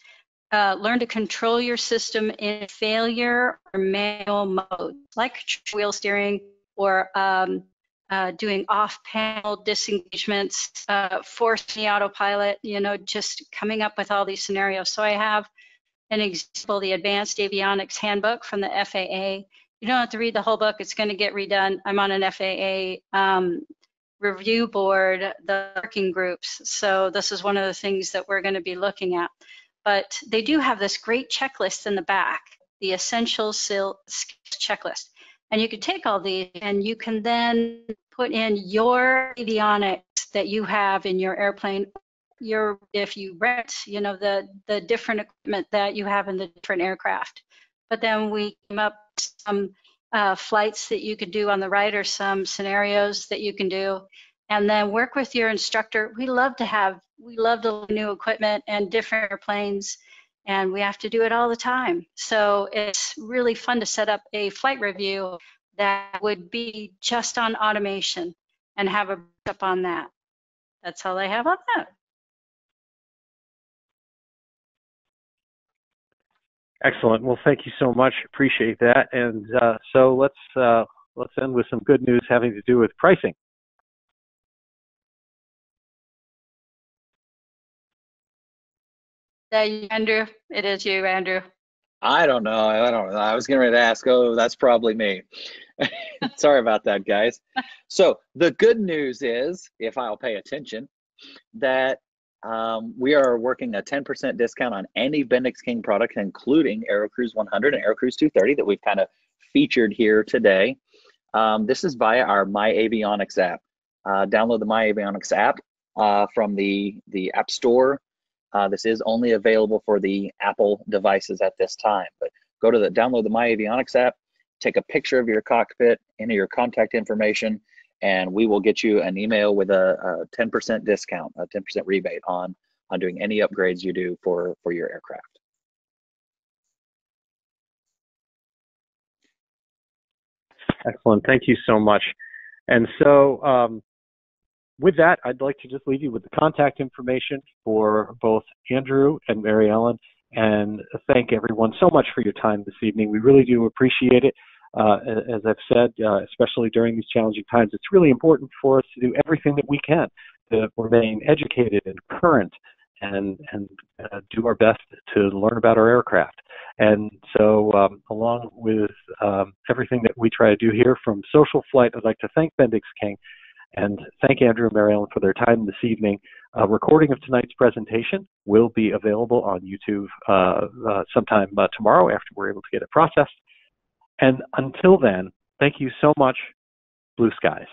uh, learn to control your system in failure or manual mode, like wheel steering or um, uh, doing off-panel disengagements, uh, forcing the autopilot, you know, just coming up with all these scenarios. So I have an example, the Advanced Avionics Handbook from the FAA. You don't have to read the whole book, it's gonna get redone. I'm on an FAA um, review board, the working groups. So this is one of the things that we're gonna be looking at. But they do have this great checklist in the back, the essential skills checklist. And you can take all these and you can then put in your avionics that you have in your airplane your if you rent you know the the different equipment that you have in the different aircraft. But then we came up some uh, flights that you could do on the right or some scenarios that you can do and then work with your instructor. We love to have we love the new equipment and different airplanes and we have to do it all the time. So it's really fun to set up a flight review that would be just on automation and have a up on that. That's all i have on that Excellent. Well, thank you so much. Appreciate that. And uh, so let's uh, let's end with some good news having to do with pricing. That you, Andrew? It is you, Andrew. I don't know. I don't know. I was getting ready to ask. Oh, that's probably me. Sorry about that, guys. So the good news is, if I'll pay attention, that um, we are working a 10% discount on any BendixKing product, including AeroCruze 100 and AeroCruze 230 that we've kind of featured here today. Um, this is via our My Avionics app. Uh, download the My Avionics app uh, from the, the App Store. Uh, this is only available for the Apple devices at this time, but go to the download the My Avionics app, take a picture of your cockpit, enter your contact information, and we will get you an email with a, a 10% discount, a 10% rebate on on doing any upgrades you do for for your aircraft. Excellent. Thank you so much. And so, um, with that, I'd like to just leave you with the contact information for both Andrew and Mariellen, and thank everyone so much for your time this evening. We really do appreciate it uh, as I've said, uh, especially during these challenging times, it's really important for us to do everything that we can to remain educated and current and and uh, do our best to learn about our aircraft. And so, um, along with um, everything that we try to do here from SocialFlight, I'd like to thank Bendix King and thank Andrew and Mariellen for their time this evening. A recording of tonight's presentation will be available on YouTube uh, uh, sometime uh, tomorrow after we're able to get it processed. And until then, thank you so much, Blue Skies.